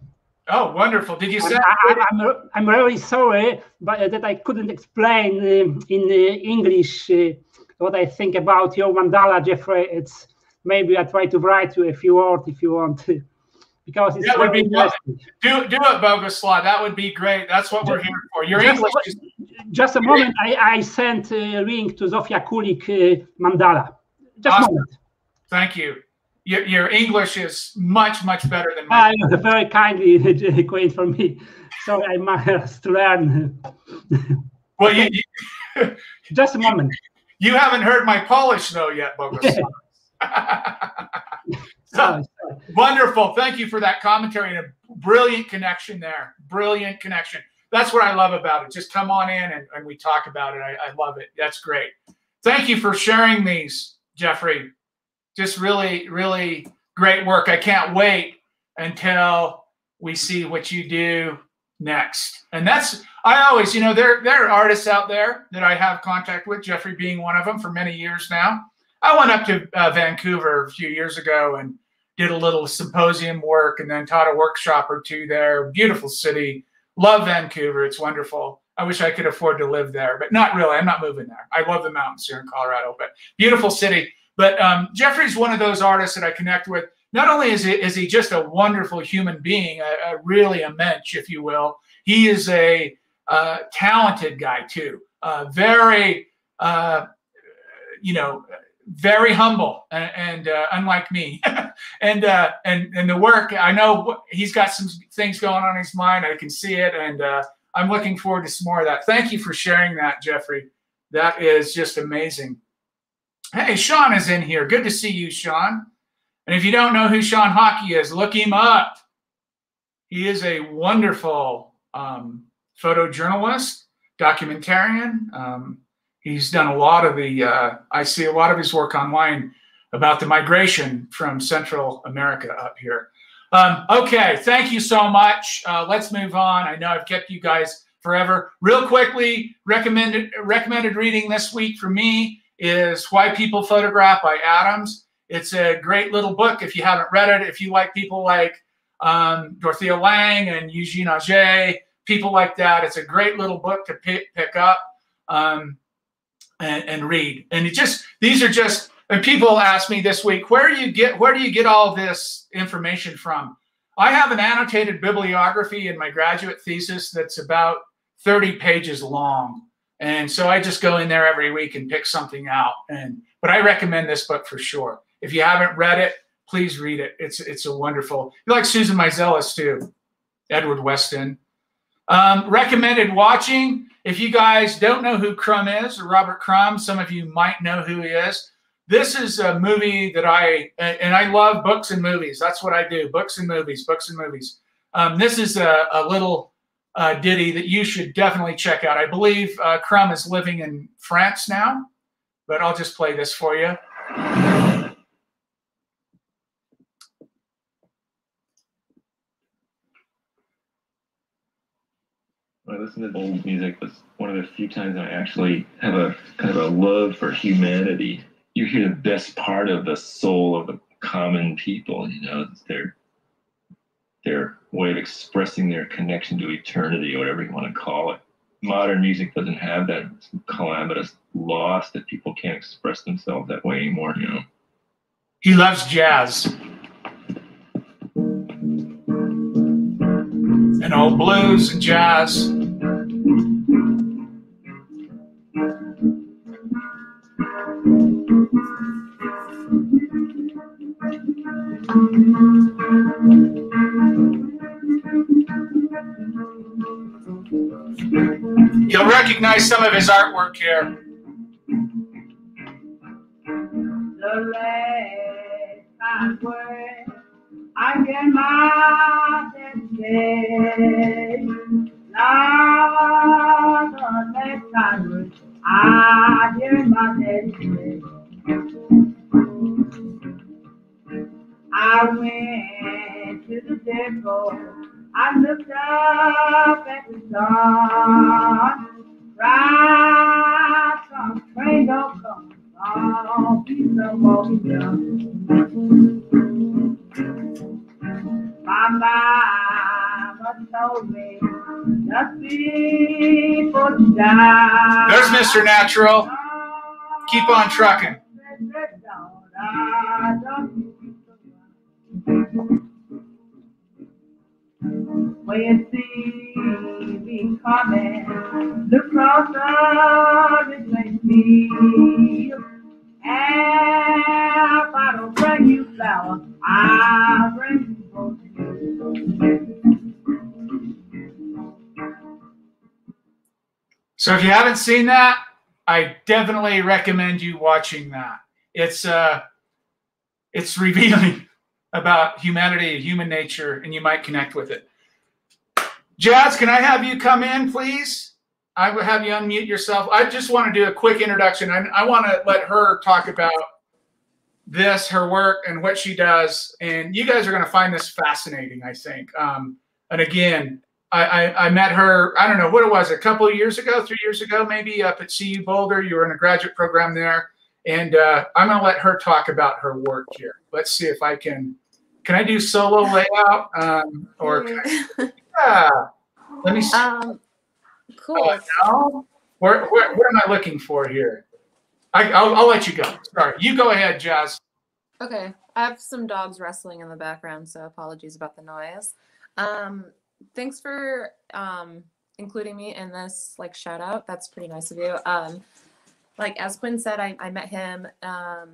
Oh, wonderful! Did you say? I, am I'm, I'm really sorry, but that I couldn't explain uh, in uh, English uh, what I think about your mandala, Geoffrey. It's maybe I try to write you a few words if you want to, because it's that would be interesting. do do it, Boguslav. That would be great. That's what we're here for. Your just, English. Is, just a moment. I, I sent a link to Zofia Kulik uh, mandala. Just awesome. a moment. Thank you. Your, your English is much much better than mine. Ah, I very kindly Queen for me. So I must learn. well, you, you, just a moment. You haven't heard my Polish though yet, Boguslav. Wonderful. Thank you for that commentary and a brilliant connection there. Brilliant connection. That's what I love about it. Just come on in and, and we talk about it. I, I love it. That's great. Thank you for sharing these, Geoffrey. Just really, really great work. I can't wait until we see what you do next. And that's I always, you know, there there are artists out there that I have contact with, Geoffrey being one of them for many years now. I went up to uh, Vancouver a few years ago and did a little symposium work and then taught a workshop or two there. Beautiful city. Love Vancouver. It's wonderful. I wish I could afford to live there, but not really. I'm not moving there. I love the mountains here in Colorado, but beautiful city. But um, Geoffrey's one of those artists that I connect with. Not only is he, is he just a wonderful human being, a, a really a mensch, if you will, he is a uh, talented guy too. Uh, very, uh, you know, very humble and, and uh, unlike me. And uh, and and the work i know he's got some things going on in his mind. I can see it and uh, i'm looking forward to some more of that. Thank you for sharing that geoffrey. That is just amazing hey sean is in here good to see you sean and if you don't know who sean hawkey is look him up he is a wonderful um, photojournalist documentarian um, he's done a lot of the, uh, I see a lot of his work online about the migration from Central America up here. Um, okay, thank you so much. Uh, let's move on. I know I've kept you guys forever. Real quickly, recommended recommended reading this week for me is Why People Photograph by Adams. It's a great little book if you haven't read it. If you like people like um, Dorothea Lange and Eugene Atget, people like that, it's a great little book to pick, pick up um, and, and read. And it just these are just and people ask me this week, where do you get where do you get all this information from? I have an annotated bibliography in my graduate thesis that's about 30 pages long. And so I just go in there every week and pick something out. And but I recommend this book for sure. If you haven't read it, please read it. It's it's a wonderful. You like Susan Meiselas too, Edward Weston. Um, recommended watching. If you guys don't know who Crumb is, or Robert Crumb, some of you might know who he is. This is a movie that I and I love books and movies. That's what I do: books and movies, books and movies. Um, this is a, a little uh, ditty that you should definitely check out. I believe uh, Crumb is living in France now, but I'll just play this for you. When I listen to old music, was one of the few times I actually have a kind of a love for humanity. You hear the best part of the soul of the common people. You know, it's their their way of expressing their connection to eternity, or whatever you want to call it. Modern music doesn't have that calamitous loss that people can't express themselves that way anymore. You know. He loves jazz. And old blues and jazz. You'll recognize some of his artwork here. The last time where I get my day. Now the last time I get my day. I went to the depot. I looked up at the sun. Right from train don't come. Oh, please don't walk me. My mama told me the people die. There's Mr. Natural. Keep on trucking. When you see me coming. And if I don't bring you flowers, I'll bring you So if you haven't seen that, I definitely recommend you watching that. It's uh it's revealing about humanity, and human nature, and you might connect with it. Jazz, can I have you come in, please? I will have you unmute yourself. I just want to do a quick introduction. I, I want to let her talk about this, her work, and what she does. And you guys are going to find this fascinating, I think. Um, and again, I, I, I, met her, I don't know what it was, a couple of years ago, three years ago, maybe up at CU Boulder. You were in a graduate program there. And uh, I'm going to let her talk about her work here. Let's see if I can. Can I do solo layout? Um, or I, yeah, let me see. Um, cool. Uh, no? where, where, what am I looking for here? I, I'll, I'll let you go. Sorry, you go ahead, Jazz. Okay, I have some dogs wrestling in the background, so apologies about the noise. Um, thanks for um, including me in this like shout out. That's pretty nice of you. Um, like as Quinn said, I, I met him. Um,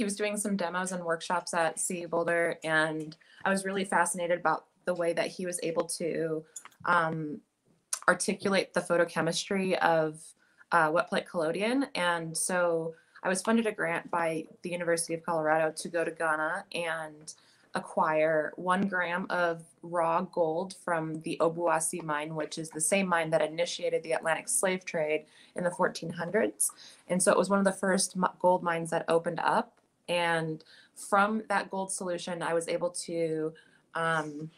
he was doing some demos and workshops at CU Boulder, and I was really fascinated about the way that he was able to um, articulate the photochemistry of uh, wet plate collodion. And so I was funded a grant by the University of Colorado to go to Ghana and acquire one gram of raw gold from the Obuasi mine, which is the same mine that initiated the Atlantic slave trade in the 1400s. And so it was one of the first gold mines that opened up. And from that gold solution, I was able to um,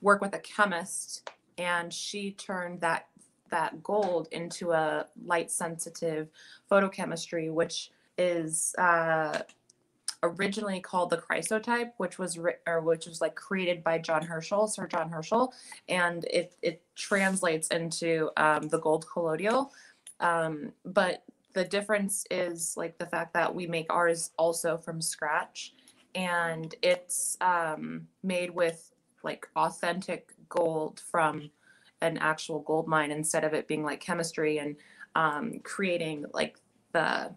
work with a chemist, and she turned that that gold into a light sensitive photochemistry, which is uh, originally called the chrysotype, which was or which was like created by John Herschel, Sir John Herschel, and it it translates into um, the gold colloidal. Um, but the difference is like the fact that we make ours also from scratch, and it's um, made with like authentic gold from an actual gold mine instead of it being like chemistry and um, creating like the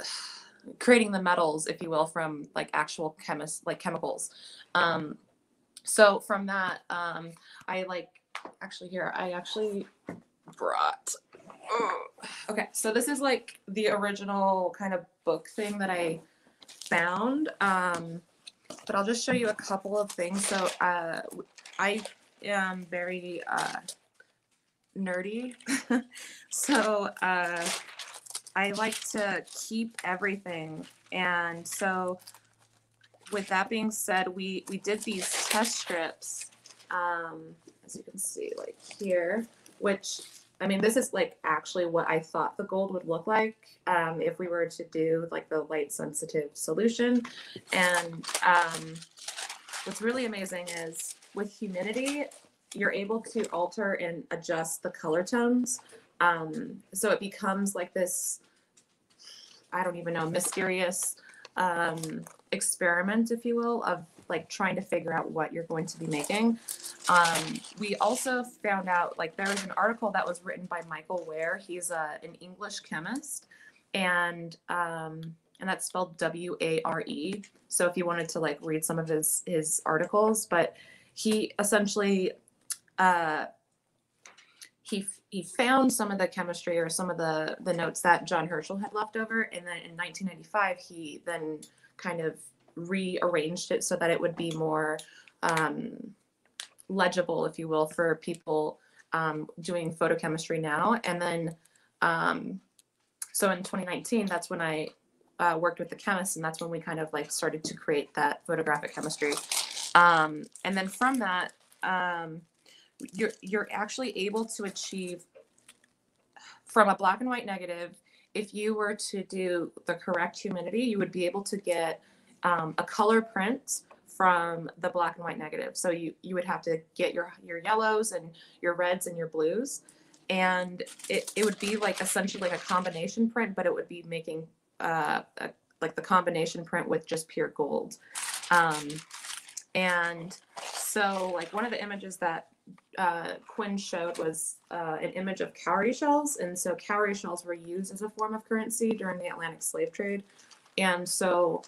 creating the metals, if you will, from like actual chemist like chemicals. Um, so from that, um, I like actually here I actually brought. okay, so this is like the original kind of book thing that I found. Um, but I'll just show you a couple of things. So uh, I am very uh, nerdy. so uh, I like to keep everything. And so with that being said, we, we did these test strips, um, as you can see, like here, which, I mean, this is like actually what I thought the gold would look like um, if we were to do like the light sensitive solution. And um, what's really amazing is with humidity, you're able to alter and adjust the color tones. Um, so it becomes like this, I don't even know, mysterious um, experiment, if you will, of like trying to figure out what you're going to be making. Um, we also found out like there was an article that was written by Michael Ware. He's a, an English chemist, and um, and that's spelled W A R E. So if you wanted to like read some of his his articles, but he essentially uh, he he found some of the chemistry or some of the the notes that John Herschel had left over, and then in 1995 he then kind of rearranged it so that it would be more um, legible, if you will, for people um, doing photochemistry now. And then um, so in 2019, that's when I uh, worked with the chemist, and that's when we kind of like started to create that photographic chemistry. Um, and then from that, um, you're you're actually able to achieve from a black and white negative if you were to do the correct humidity you would be able to get um, a color print from the black and white negative so you you would have to get your your yellows and your reds and your blues and it, it would be like essentially like a combination print but it would be making uh, a, like the combination print with just pure gold um, and so like one of the images that uh, Quinn showed was uh, an image of cowrie shells. And so cowrie shells were used as a form of currency during the Atlantic slave trade. And so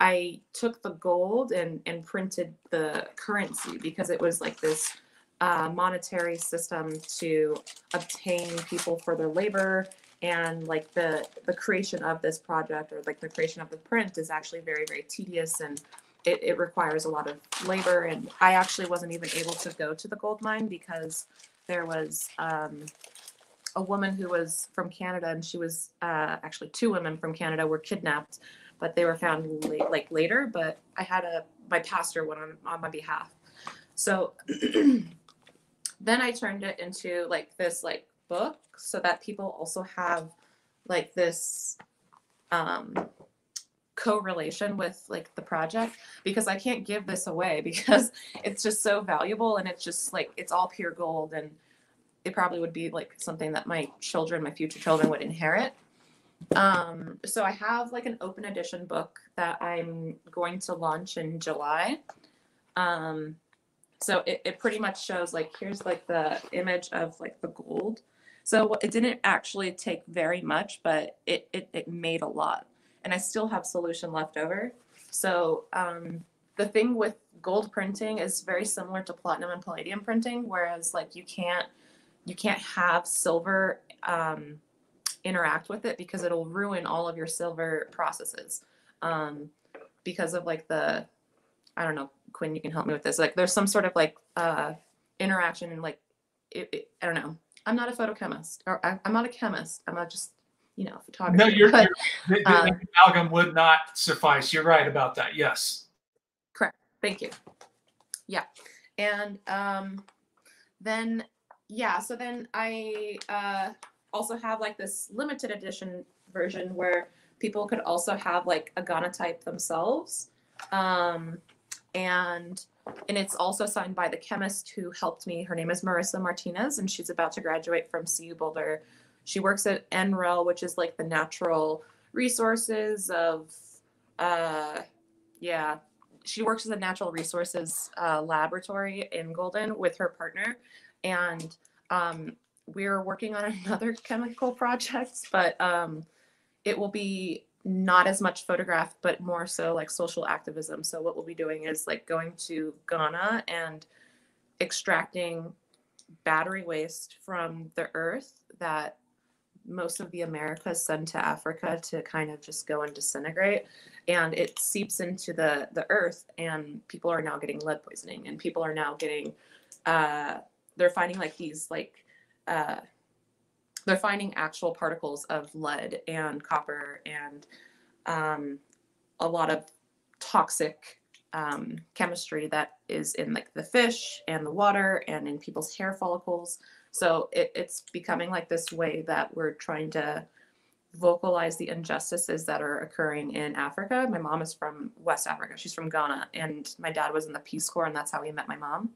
I took the gold and, and printed the currency because it was like this uh, monetary system to obtain people for their labor. And like the the creation of this project or like the creation of the print is actually very very tedious and it, it requires a lot of labor. And i actually wasn't even able to go to the gold mine because there was um, a woman who was from canada and she was uh, actually two women from canada were kidnapped but they were found late, like later but i had a my pastor went on on my behalf so then i turned it into like this like book so that people also have like this um correlation with like the project because I can't give this away because it's just so valuable and it's just like it's all pure gold and it probably would be like something that my children, my future children would inherit. Um, so I have like an open edition book that I'm going to launch in July. Um, so it, it pretty much shows like here's like the image of like the gold. So it didn't actually take very much, but it, it, it made a lot and I still have solution left over. So um, the thing with gold printing is very similar to platinum and palladium printing, whereas like you can't you can't have silver um, interact with it because it'll ruin all of your silver processes um, because of like the I don't know Quinn you can help me with this like there's some sort of like uh, interaction and like it, it, I don't know I'm not a photochemist or I, I'm not a chemist I'm not just you know photographer No, you're, but, you're the, um, the amalgam would not suffice. You're right about that. Yes. correct. Thank you. Yeah, and um, then yeah, so then I uh, also have like this limited edition version where people could also have like a gonotype themselves. Um, and and it's also signed by the chemist who helped me. Her name is Marissa Martinez, and she's about to graduate from CU Boulder. She works at NREL, which is like the natural resources of, uh, yeah, she works as a natural resources uh, laboratory in Golden with her partner, and um, we're working on another chemical project, but um, it will be not as much photograph, but more so like social activism. So what we'll be doing is like going to Ghana and extracting battery waste from the earth that most of the Americas send to Africa to kind of just go and disintegrate. And it seeps into the, the earth and people are now getting lead poisoning and people are now getting, uh, they're finding like these like, uh, they're finding actual particles of lead and copper and um, a lot of toxic um, chemistry that is in like the fish and the water and in people's hair follicles. So it, it's becoming like this way that we're trying to vocalize the injustices that are occurring in Africa. My mom is from West Africa. She's from Ghana and my dad was in the Peace Corps and that's how he met my mom.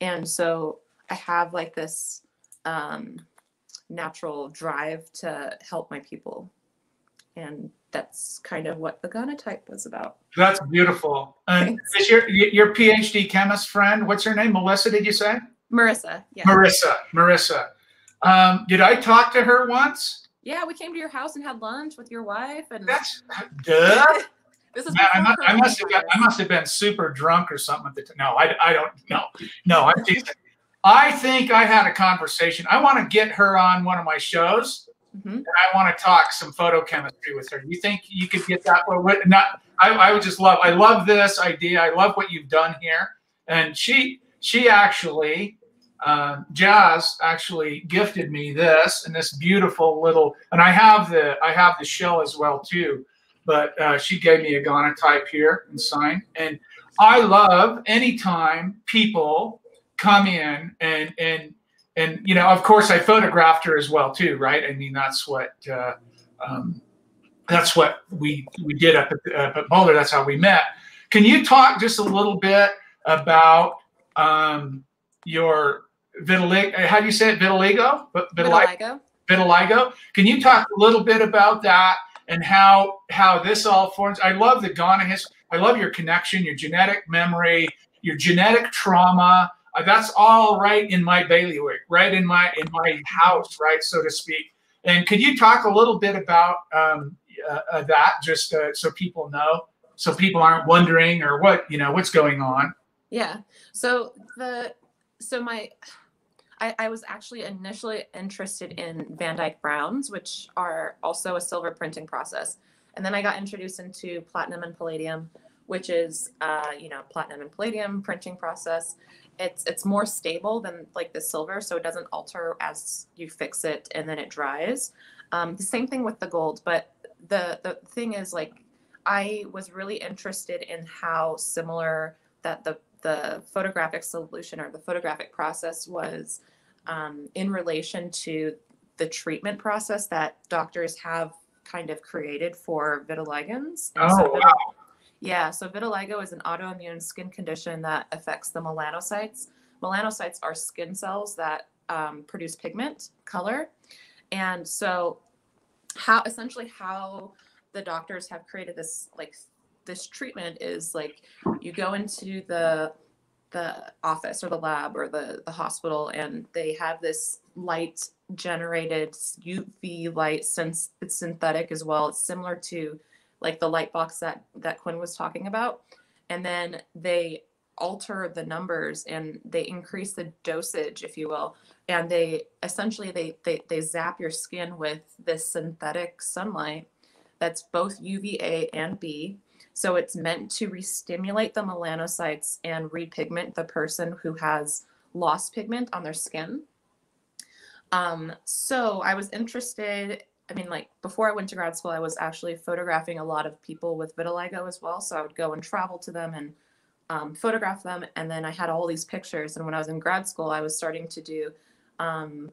And so I have like this um, natural drive to help my people. And that's kind of what the Gonotype was about. That's beautiful. And is your your PhD chemist friend? What's her name? Melissa? Did you say? Marissa. Yeah. Marissa. Marissa. Um, did I talk to her once? Yeah, we came to your house and had lunch with your wife, and that's duh. this is Man, I, must, I must have been, I must have been super drunk or something at the time. No, I, I don't. No, no. I'm teasing. I think I had a conversation. I want to get her on one of my shows. Mm-hmm. And I want to talk some photochemistry with her. You think you could get that? Not. I, I would just love. I love this idea. I love what you've done here. And she, she actually, uh, Jazz actually gifted me this and this beautiful little. And I have the, I have the shell as well too. But uh, she gave me a gonotype here and signed. And I love anytime people come in and and and you know, of course, I photographed her as well too, right? I mean, that's what uh, um, that's what we we did up at, up at Boulder. That's how we met. Can you talk just a little bit about um, your vitiligo? How do you say it? Vitiligo? Vitiligo. Vitiligo. Can you talk a little bit about that and how how this all forms? I love the Ghana history. I love your connection, your genetic memory, your genetic trauma that's all right in my bailiwick, right in my in my house, right, so to speak. And could you talk a little bit about um, uh, uh, that, just uh, so people know, so people aren't wondering or what you know what's going on? Yeah. So the so my I, I was actually initially interested in Van Dyke Browns, which are also a silver printing process, and then I got introduced into platinum and palladium, which is uh, you know platinum and palladium printing process it's it's more stable than like the silver so it doesn't alter as you fix it and then it dries um, the same thing with the gold but the the thing is like i was really interested in how similar that the the photographic solution or the photographic process was um, in relation to the treatment process that doctors have kind of created for vitiligans. And oh, so wow. Yeah, so vitiligo is an autoimmune skin condition that affects the melanocytes. Melanocytes are skin cells that um, produce pigment, color. And so, how essentially how the doctors have created this like this treatment is like you go into the the office or the lab or the, the hospital and they have this light generated UV light since it's synthetic as well. It's similar to like the light box that that Quinn was talking about, and then they alter the numbers and they increase the dosage, if you will, and they essentially they they, they zap your skin with this synthetic sunlight that's both UVA and B. So it's meant to re-stimulate the melanocytes and repigment the person who has lost pigment on their skin. Um, so I was interested I mean, like before I went to grad school, I was actually photographing a lot of people with vitiligo as well. So I would go and travel to them and um, photograph them. And then I had all these pictures. And when I was in grad school, I was starting to do um,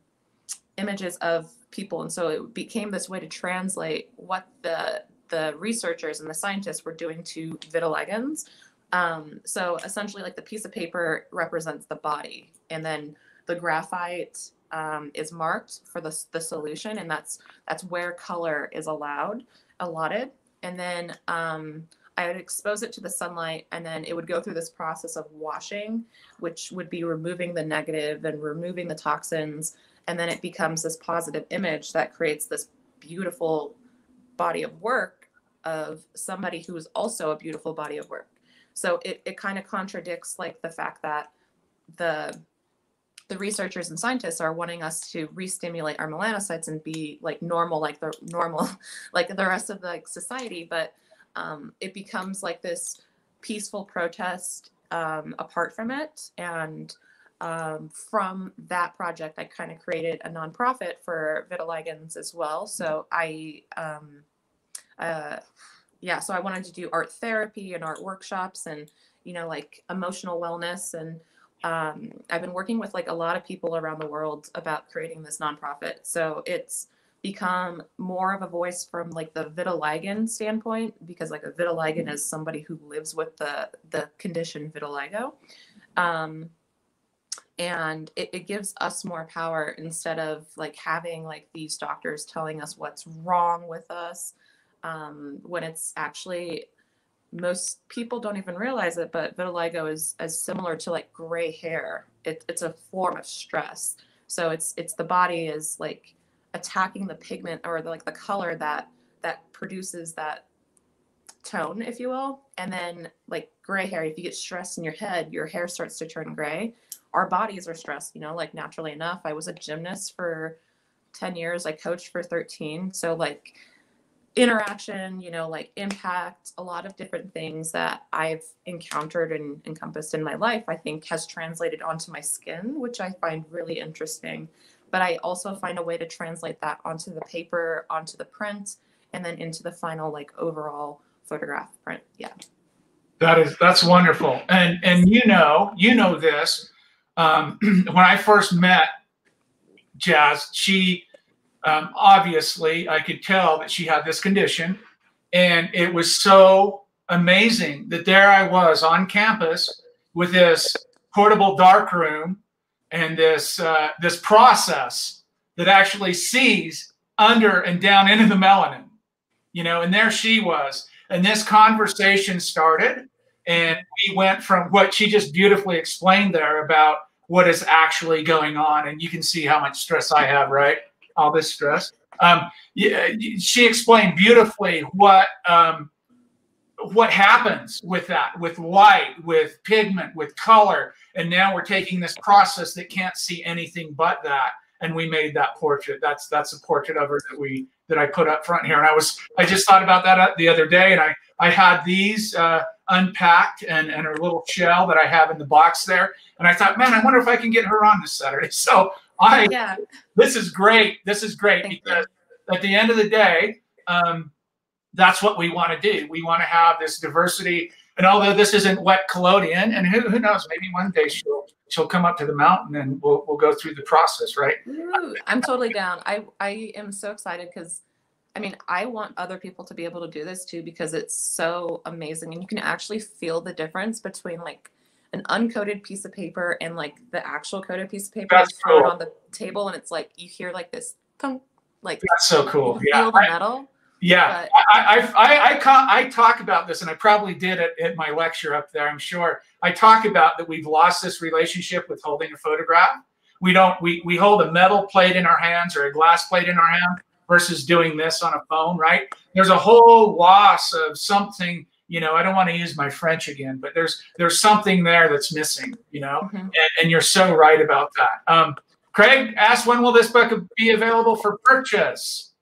images of people. And so it became this way to translate what the the researchers and the scientists were doing to vitiligens. Um, so essentially, like the piece of paper represents the body, and then the graphite um, is marked for the, the solution, and that's that's where color is allowed allotted. And then um, I would expose it to the sunlight, and then it would go through this process of washing, which would be removing the negative and removing the toxins, and then it becomes this positive image that creates this beautiful body of work of somebody who is also a beautiful body of work. So it, it kind of contradicts like the fact that the the researchers and scientists are wanting us to re-stimulate our melanocytes and be like normal, like the normal, like the rest of the like, society. But um, it becomes like this peaceful protest um, apart from it. And um, from that project, I kind of created a nonprofit for vitiligens as well. So I, um, uh, yeah, so I wanted to do art therapy and art workshops and, you know, like emotional wellness and um, I've been working with like a lot of people around the world about creating this nonprofit. So it's become more of a voice from like the vitiligo standpoint because like a vitiligo is somebody who lives with the the condition vitiligo. Um, and it, it gives us more power instead of like having like these doctors telling us what's wrong with us um, when it's actually most people don't even realize it, but vitiligo is as similar to like gray hair. It, it's a form of stress. So it's it's the body is like attacking the pigment or the, like the color that that produces that tone, if you will. And then like gray hair, if you get stressed in your head, your hair starts to turn gray. Our bodies are stressed, you know, like naturally enough. I was a gymnast for 10 years. I coached for 13. So like interaction, you know, like impact, a lot of different things that I've encountered and encompassed in my life, I think has translated onto my skin, which I find really interesting. But I also find a way to translate that onto the paper, onto the print, and then into the final like overall photograph print. Yeah. That is that's wonderful. And and you know, you know this. Um, when I first met Jazz, she um, obviously, I could tell that she had this condition. And it was so amazing that there I was on campus with this portable dark room and this uh, this process that actually sees under and down into the melanin, you know. And there she was, and this conversation started, and we went from what she just beautifully explained there about what is actually going on, and you can see how much stress I have, right? All this stress. Um, she explained beautifully what um, what happens with that, with light, with pigment, with color, and now we're taking this process that can't see anything but that, and we made that portrait. That's that's a portrait of her that we that I put up front here, and I was I just thought about that the other day, and I I had these uh, unpacked and and her little shell that I have in the box there, and I thought, man, I wonder if I can get her on this Saturday. So I yeah. this is great. This is great Thank because you. at the end of the day, um, that's what we want to do. We want to have this diversity. And although this isn't wet collodion, and who, who knows, maybe one day she'll she'll come up to the mountain and we'll we'll go through the process, right? Ooh, I'm totally down. I I am so excited because I mean, I want other people to be able to do this too because it's so amazing and you can actually feel the difference between like an uncoated piece of paper and like the actual coated piece of paper That's is cool. on the table and it's like you hear like this thunk, like That's so cool. yeah. Feel the metal. Yeah, I, I, I, I, I, talk about this, and I probably did it at my lecture up there. I'm sure I talk about that we've lost this relationship with holding a photograph. We don't. We we hold a metal plate in our hands or a glass plate in our hand versus doing this on a phone. Right? There's a whole loss of something you know i don't want to use my french again but there's there's something there that's missing you know? Mm-hmm. and, and, you're so right about that. Um, craig asked when will this book be available for purchase?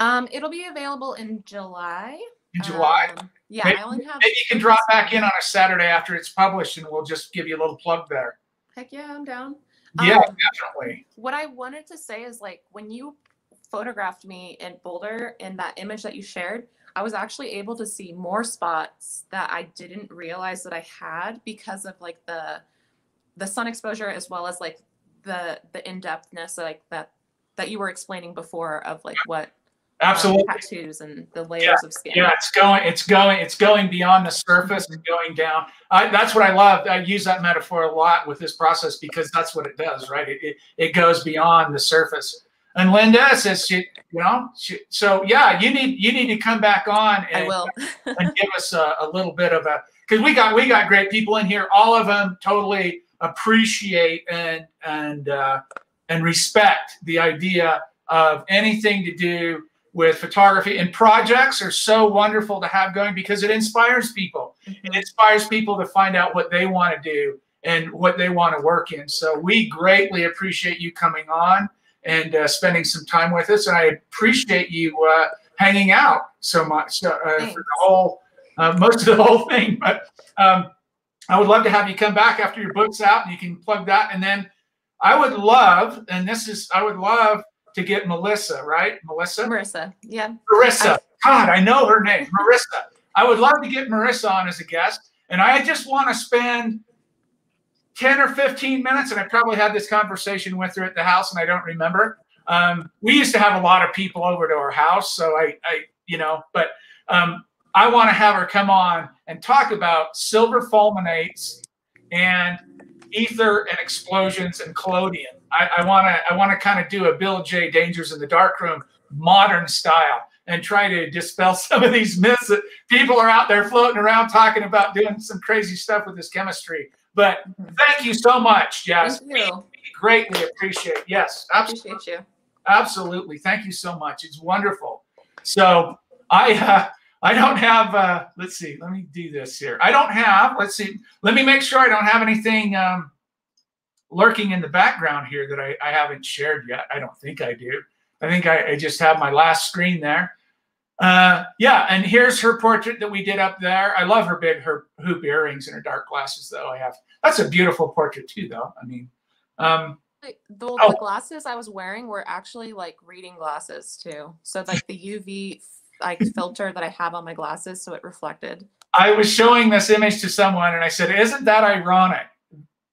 Um, it'll be available in july. In july? Um, yeah maybe, i only have maybe you can drop back in on a saturday after it's published and we'll just give you a little plug there. Heck yeah i'm down. Yeah um, definitely. what i wanted to say is like when you photographed me in boulder in that image that you shared I was actually able to see more spots that I didn't realize that I had because of like the the sun exposure as well as like the the in-depthness like that that you were explaining before of like what um, Absolutely. tattoos and the layers of skin. Yeah, it's going, it's going, it's going beyond the surface and going down. I, that's what I love. I use that metaphor a lot with this process because that's what it does, right? It, it, it goes beyond the surface. And Linda says, she, you know, she, so yeah, you need you need to come back on I and, will. and give us a, a little bit of a because we got we got great people in here. All of them totally appreciate and and uh, and respect the idea of anything to do with photography and projects are so wonderful to have going because it inspires people. It inspires people to find out what they want to do and what they want to work in. So we greatly appreciate you coming on and uh, spending some time with us. And I appreciate you uh, hanging out so much uh, for the whole, uh, most of the whole thing. But um, I would love to have you come back after your book's out and you can plug that. And then I would love, and this is, I would love to get Melissa, right? Melissa? Marissa. Yeah. Marissa. God, I know her name, Marissa. I would love to get Marissa on as a guest, and I just want to spend 10 or 15 minutes, and I probably had this conversation with her at the house, and I don't remember. Um, we used to have a lot of people over to our house, so I, I you know, but um, I want to have her come on and talk about silver fulminates and ether and explosions and collodion. I want to I want to kind of do a Bill Jay Dangers in the Darkroom modern style and try to dispel some of these myths that people are out there floating around talking about doing some crazy stuff with this chemistry. But thank you so much, Jess. Thank you. Greatly appreciate. Yes, absolutely. Appreciate you. Absolutely. Thank you so much. It's wonderful. So I uh, I don't have uh, let's see, let me do this here. I don't have, let's see, let me make sure I don't have anything um, lurking in the background here that I, I haven't shared yet. I don't think I do. I think I, I just have my last screen there. Uh, yeah, and here's her portrait that we did up there. I love her big her hoop earrings and her dark glasses though. I have that's a beautiful portrait too though. I mean, um, Like, The, Oh. the glasses I was wearing were actually like reading glasses too. So like the UV like filter that I have on my glasses, so it reflected. I was showing this image to someone and I said, Isn't that ironic?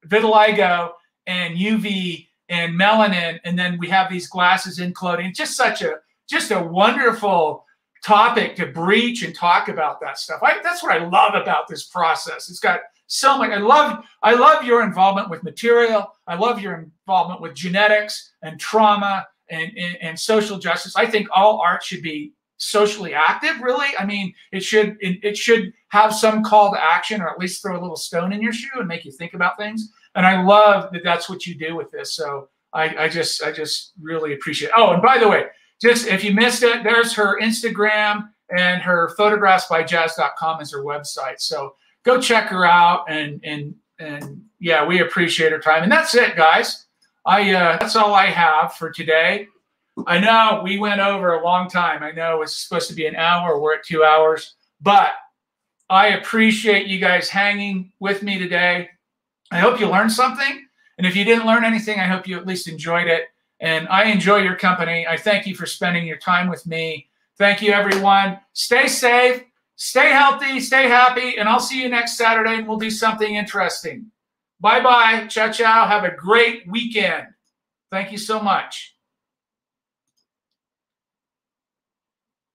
Vitiligo and UV and melanin, and then we have these glasses in clothing. Just such a just a wonderful topic to breach and talk about that stuff. I, that's what I love about this process. It's got so much. I love I love your involvement with material. I love your involvement with genetics and trauma and, and, and social justice. I think all art should be socially active really i mean it should it, it should have some call to action or at least throw a little stone in your shoe and make you think about things and i love that that's what you do with this so i i just i just really appreciate it. oh and by the way just if you missed it there's her instagram and her photographs by jazz.com is her website so go check her out and and and yeah we appreciate her time and that's it guys i uh that's all i have for today I know we went over a long time. I know it's supposed to be an hour. We're at two hours, but I appreciate you guys hanging with me today. I hope you learned something. And if you didn't learn anything, I hope you at least enjoyed it. And I enjoy your company. I thank you for spending your time with me. Thank you, everyone. Stay safe, stay healthy, stay happy, and I'll see you next Saturday and we'll do something interesting. Bye bye. Ciao, ciao. Have a great weekend. Thank you so much.